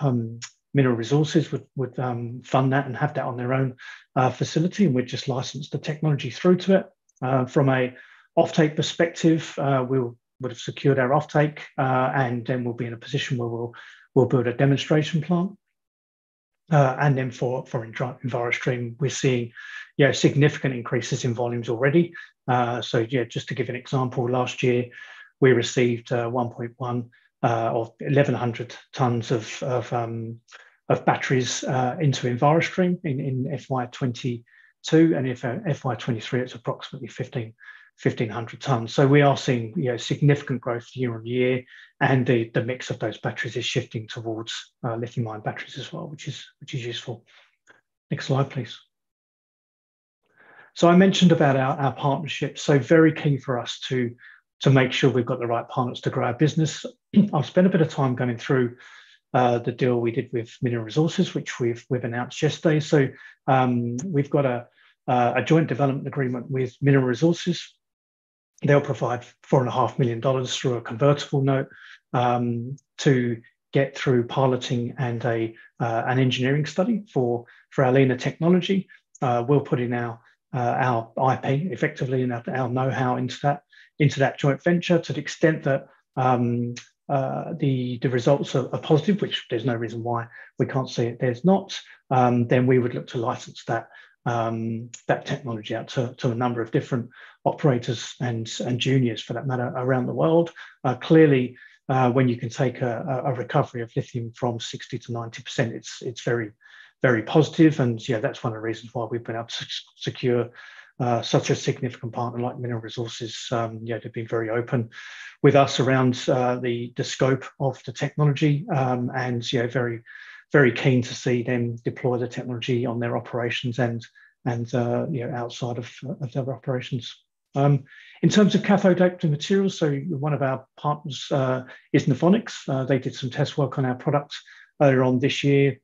um, Mineral Resources would, would um, fund that and have that on their own uh, facility, and we'd just license the technology through to it. Uh, from a offtake perspective, uh, we'll would have secured our offtake, uh, and then we'll be in a position where we'll we'll build a demonstration plant. Uh, and then for for EnviroStream, we're seeing yeah significant increases in volumes already. Uh, so yeah, just to give an example, last year we received 1.1 uh, or 1,100 tons of of, um, of batteries uh, into EnviroStream in, in FY22, and if uh, FY23 it's approximately 15. 1500 tons. So we are seeing you know, significant growth year on year, and the, the mix of those batteries is shifting towards uh, lithium ion batteries as well, which is which is useful. Next slide, please. So I mentioned about our, our partnerships. So very key for us to to make sure we've got the right partners to grow our business. I've spent a bit of time going through uh, the deal we did with Mineral Resources, which we've we've announced yesterday. So um, we've got a a joint development agreement with Mineral Resources. They'll provide four and a half million dollars through a convertible note um, to get through piloting and a uh, an engineering study for for our LieNA technology. Uh, we'll put in our uh, our IP effectively and our, our know-how into that into that joint venture to the extent that um, uh, the the results are, are, positive, which there's no reason why we can't see it. There's not. Um, then we would look to license that um, that technology out to, to a number of different operators and and juniors, for that matter, around the world. Uh, clearly, uh, when you can take a, a, recovery of lithium from 60 to 90 percent, it's it's very very positive, and yeah, that's one of the reasons why we've been able to secure uh, such a significant partner like Mineral Resources, um, they've been very open with us around uh, the the scope of the technology, um, and yeah, very very keen to see them deploy the technology on their operations and and uh, you know outside of, of their operations. Um, in terms of cathode active materials, so one of our partners uh, is Novonix. Uh, they did some test work on our product earlier on this year,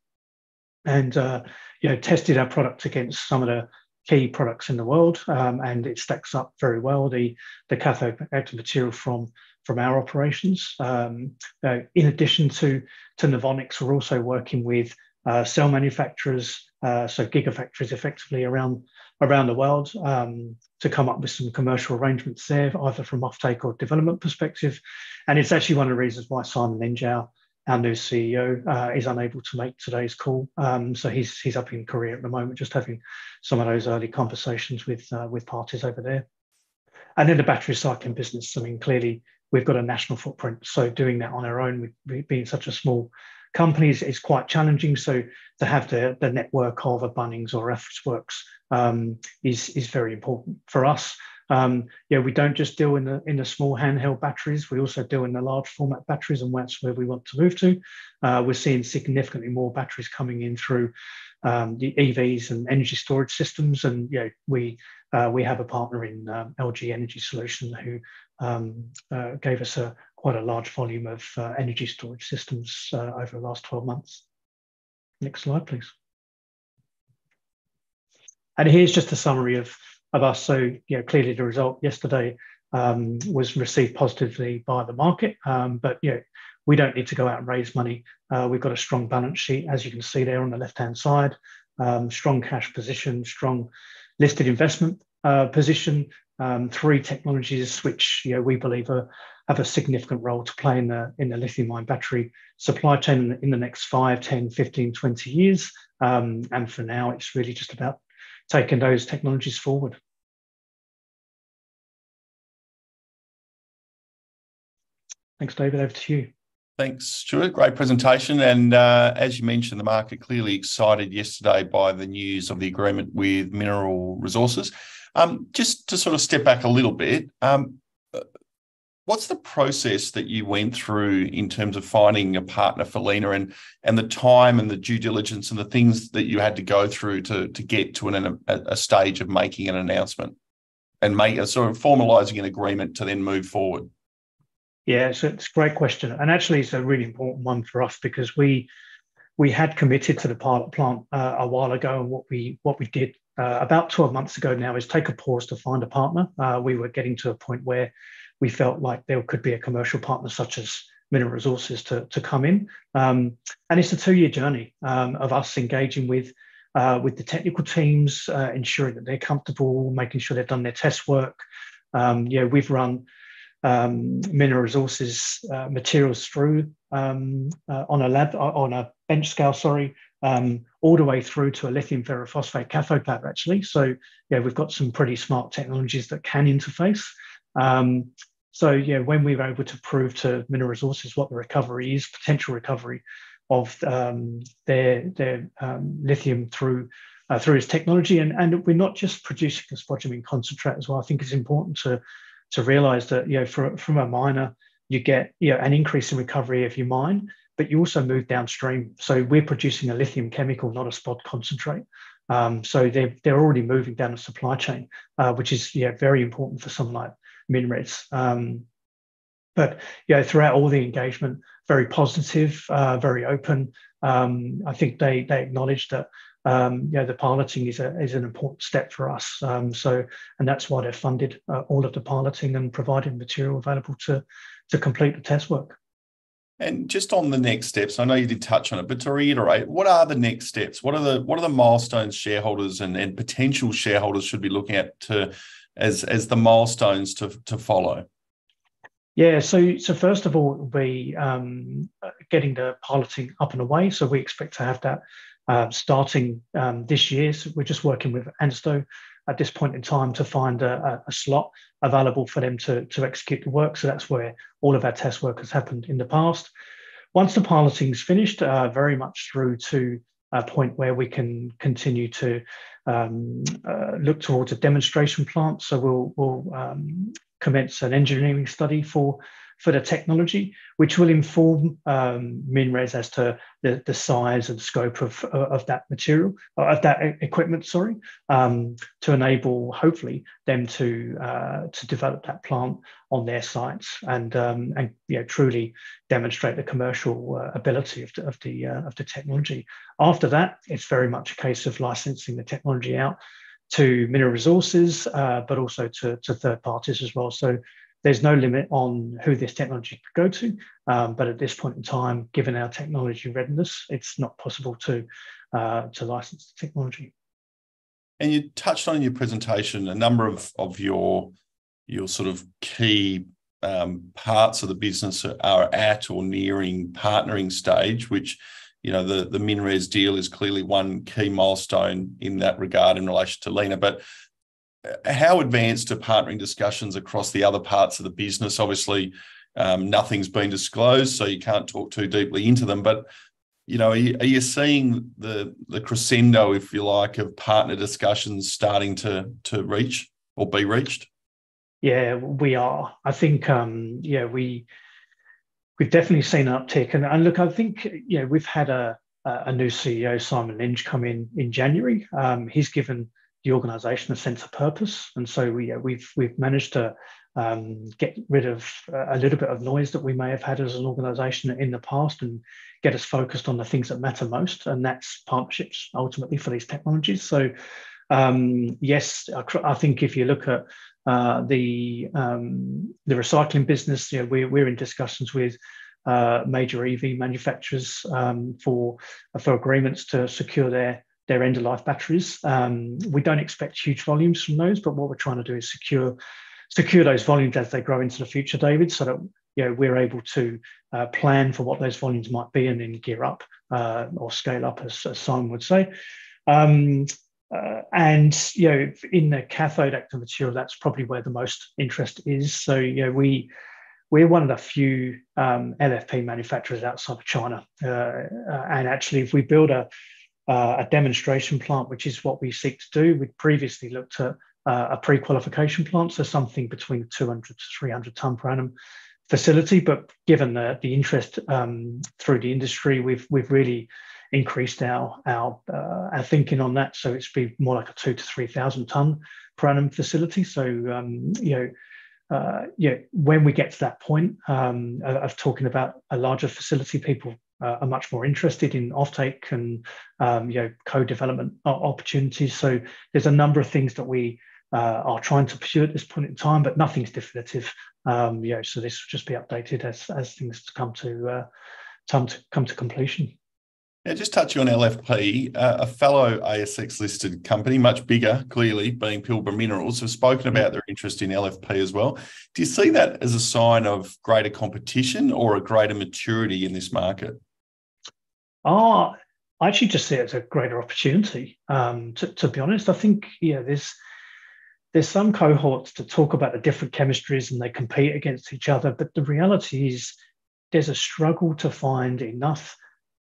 and uh, you know tested our product against some of the key products in the world, um, and it stacks up very well. The the cathode active material from from our operations. Um, uh, in addition to to Novonix, we're also working with uh, cell manufacturers, uh, so gigafactories, effectively around around the world, um, to come up with some commercial arrangements there, either from offtake or development perspective. And it's actually one of the reasons why Simon Linge our new CEO uh, is unable to make today's call. Um, so he's he's up in Korea at the moment, just having some of those early conversations with uh, with parties over there. And then the battery recycling business. I mean, clearly we've got a national footprint, so doing that on our own, with being such a small company, is, is quite challenging. So to have the the network of a Bunnings or Officeworks um, is is very important for us. Um, yeah, we don't just deal in the in the small handheld batteries. We also deal in the large format batteries, and that's where we want to move to. Uh, we're seeing significantly more batteries coming in through um, the EVs and energy storage systems, and yeah, we uh, we have a partner in um, LG Energy Solution who um, uh, gave us a quite a large volume of uh, energy storage systems uh, over the last 12 months. Next slide, please. And here's just a summary of of us. So, know, clearly the result yesterday um, was received positively by the market, um, but you know, we don't need to go out and raise money. Uh, we've got a strong balance sheet, as you can see there on the left hand side, um, strong cash position, strong listed investment uh, position, um, three technologies which you know, we believe are, have a significant role to play in the, in the lithium ion battery supply chain in the, in the next 5, 10, 15, 20 years. Um, and for now, it's really just about taking those technologies forward. Thanks, David. Over to you. Thanks, Stuart. Great presentation. And uh, as you mentioned, the market clearly excited yesterday by the news of the agreement with Mineral Resources. Um, just to sort of step back a little bit, um, what's the process that you went through in terms of finding a partner for LieNA and and the time and the due diligence and the things that you had to go through to to get to an, a, a stage of making an announcement and make a sort of formalizing an agreement to then move forward? Yeah, so it's a great question, and actually, it's a really important one for us because we we had committed to the pilot plant uh, a while ago, and what we what we did uh, about 12 months ago now is take a pause to find a partner. Uh, we were getting to a point where we felt like there could be a commercial partner such as Mineral Resources to, to come in. Um, and it's a two year journey um, of us engaging with. Uh, with the technical teams, uh, ensuring that they're comfortable, making sure they've done their test work. Um, yeah, we've run um, mineral resources uh, materials through um, uh, on a lab on a bench scale, sorry, um, all the way through to a lithium ferrophosphate cathode lab actually. So yeah, we've got some pretty smart technologies that can interface. Um, so yeah, when we were able to prove to Mineral Resources what the recovery is, potential recovery of um, their their um, lithium through uh, through its technology, and and we're not just producing a spodumene concentrate as well. I think it's important to to realise that you know for, from a miner you get you know an increase in recovery if you mine, but you also move downstream. So we're producing a lithium chemical, not a spod concentrate. Um, so they're they're already moving down the supply chain, uh, which is yeah very important for someone like MinRes. Um, but yeah, throughout all the engagement, very positive, uh, very open. Um, I think they they acknowledge that um, you know the piloting is a is an important step for us. Um, so and that's why they've funded uh, all of the piloting and provided material available to to complete the test work. And just on the next steps, I know you did touch on it, but to reiterate, what are the next steps? What are the what are the milestones shareholders and, and potential shareholders should be looking at to as as the milestones to to follow? Yeah, so so first of all, will be um, getting the piloting up and away. So we expect to have that uh, starting um, this year. So we're just working with ANSTO at this point in time to find a, a, slot available for them to, to execute the work. So that's where all of our test work has happened in the past. Once the piloting's finished, uh, very much through to a point where we can continue to um, uh, look towards a demonstration plant. So we'll, we'll um, commence an engineering study for for the technology, which will inform um, MinRes as to the, the size and scope of, of that material, of that equipment, sorry, um, to enable hopefully them to uh, to develop that plant on their sites and um, and you know, truly demonstrate the commercial uh, ability of the of the, uh, of the technology. After that, it's very much a case of licensing the technology out to mineral resources, uh, but also to, to third parties as well. So there's no limit on who this technology could go to, um, but at this point in time, given our technology readiness, it's not possible to uh, to license the technology. And you touched on in your presentation a number of of your your sort of key um, parts of the business are at or nearing partnering stage, which you know the the MinRes deal is clearly one key milestone in that regard in relation to LieNA. But how advanced are partnering discussions across the other parts of the business? Obviously, um, nothing's been disclosed, so you can't talk too deeply into them. But you know, are you, are you, seeing the the crescendo, if you like, of partner discussions starting to to reach or be reached? Yeah, we are. I think, um, yeah, we we've definitely seen an uptick, and, and look, I think, yeah, we've had a a new CEO, Simon Linge, come in in January. Um, he's given the organisation a sense of purpose. And so we, uh, we've we've managed to um, get rid of a little bit of noise that we may have had as an organisation in the past and get us focused on the things that matter most, and that's partnerships ultimately for these technologies. So um, yes, I, think if you look at uh, the um, the recycling business, you know, we're, we're in discussions with uh, major EV manufacturers um, for for agreements to secure their their end of life batteries. Um, we don't expect huge volumes from those, but what we're trying to do is secure secure those volumes as they grow into the future, David, so that you know we're able to uh, plan for what those volumes might be and then gear up uh, or scale up, as, as Simon would say. Um, uh, and you know, in the cathode active material, that's probably where the most interest is. So you know, we we're one of the few um, LFP manufacturers outside of China, uh, uh, and actually, if we build a uh, a demonstration plant, which is what we seek to do, we previously looked at uh, a pre-qualification plant, so something between 200 to 300 ton per annum facility. But given the, the interest um, through the industry, we've we've really increased our our uh, our thinking on that. So it's be more like a two to three thousand ton per annum facility. So um, you know. Uh, when we get to that point um, of talking about a larger facility, people uh, are much more interested in offtake and um, you know co-development opportunities. So there's a number of things that we uh, are trying to pursue at this point in time, but nothing's definitive. Um, you know, so this will just be updated as as things come to uh, come to come to completion. Yeah, just touching on LFP, uh, a fellow ASX listed company, much bigger, clearly, being Pilbara Minerals, have spoken about their interest in LFP as well. Do you see that as a sign of greater competition or a greater maturity in this market? Oh, I actually just see it as a greater opportunity. Um, to, to, be honest, I think yeah, there's there's some cohorts to talk about the different chemistries and they compete against each other, but the reality is there's a struggle to find enough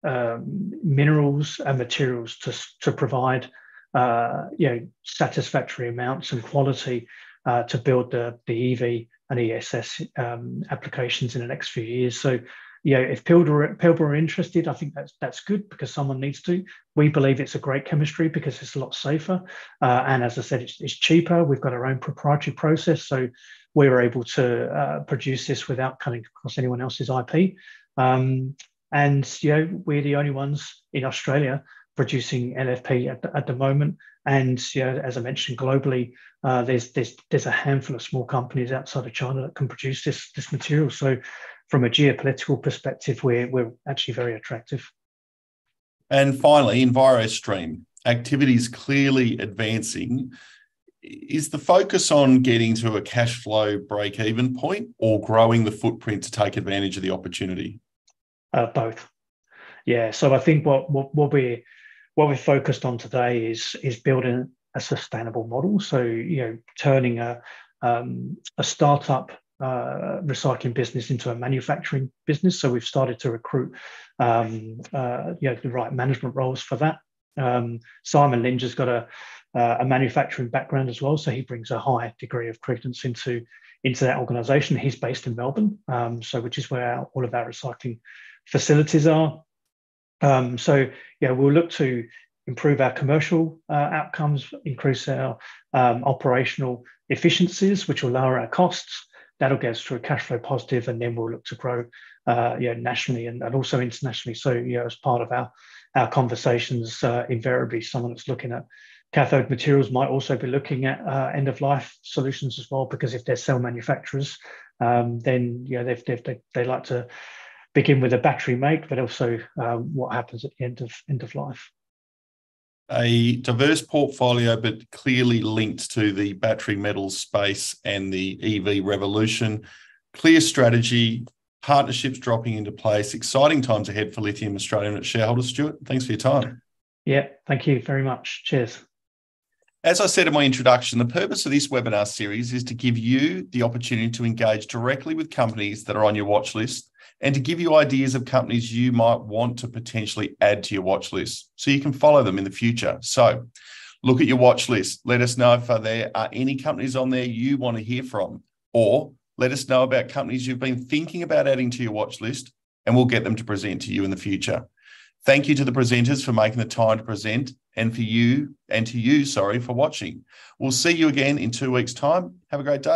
um, minerals and materials to to provide uh, you know satisfactory amounts and quality uh, to build the the EV and ESS um, applications in the next few years. So you know, if Pilbara, are interested, I think that's that's good because someone needs to. We believe it's a great chemistry because it's a lot safer, uh, and as I said, it's, it's, cheaper. We've got our own proprietary process, so we're able to uh, produce this without coming across anyone else's IP. Um, and you know, we're the only ones in Australia producing LFP at the, at the moment. And you know, as I mentioned, globally, uh, there's there's there's a handful of small companies outside of China that can produce this this material. So from a geopolitical perspective, we're, we're actually very attractive. And finally, EnviroStream, activities clearly advancing. Is the focus on getting to a cash flow break even point or growing the footprint to take advantage of the opportunity? Uh, both. Yeah. So I think what, what, what we're what we're focused on today is is building a sustainable model. So you know, turning a um, a startup uh, recycling business into a manufacturing business. So we've started to recruit, um, uh, you know, the right management roles for that. Um, Simon Linge has got a, uh, a manufacturing background as well, so he brings a high degree of credence into into that organisation. He's based in Melbourne, um, so which is where all of our recycling facilities are. Um, so yeah, we'll look to improve our commercial uh, outcomes, increase our um, operational efficiencies, which will lower our costs, that'll get us to a cash flow positive, and then we'll look to grow, uh, you know, nationally and, and also internationally. So, you know, as part of our our conversations, uh, invariably, someone that's looking at cathode materials might also be looking at uh, end of life solutions as well, because if they're cell manufacturers, um, then you know they've, they've, they they like to begin with a battery make, but also um, what happens at the end of end of life a diverse portfolio, but clearly linked to the battery metals space and the EV revolution. Clear strategy, partnerships dropping into place. Exciting times ahead for Lithium Australia and its shareholders. Stuart, thanks for your time. Yeah, thank you very much. Cheers. As I said in my introduction, the purpose of this webinar series is to give you the opportunity to engage directly with companies that are on your watch list and to give you ideas of companies you might want to potentially add to your watch list so you can follow them in the future. So look at your watch list. Let us know if there are any companies on there you want to hear from, or let us know about companies you've been thinking about adding to your watch list, and we'll get them to present to you in the future. Thank you to the presenters for making the time to present and for you and to you, sorry, for watching. We'll see you again in two weeks' time. Have a great day.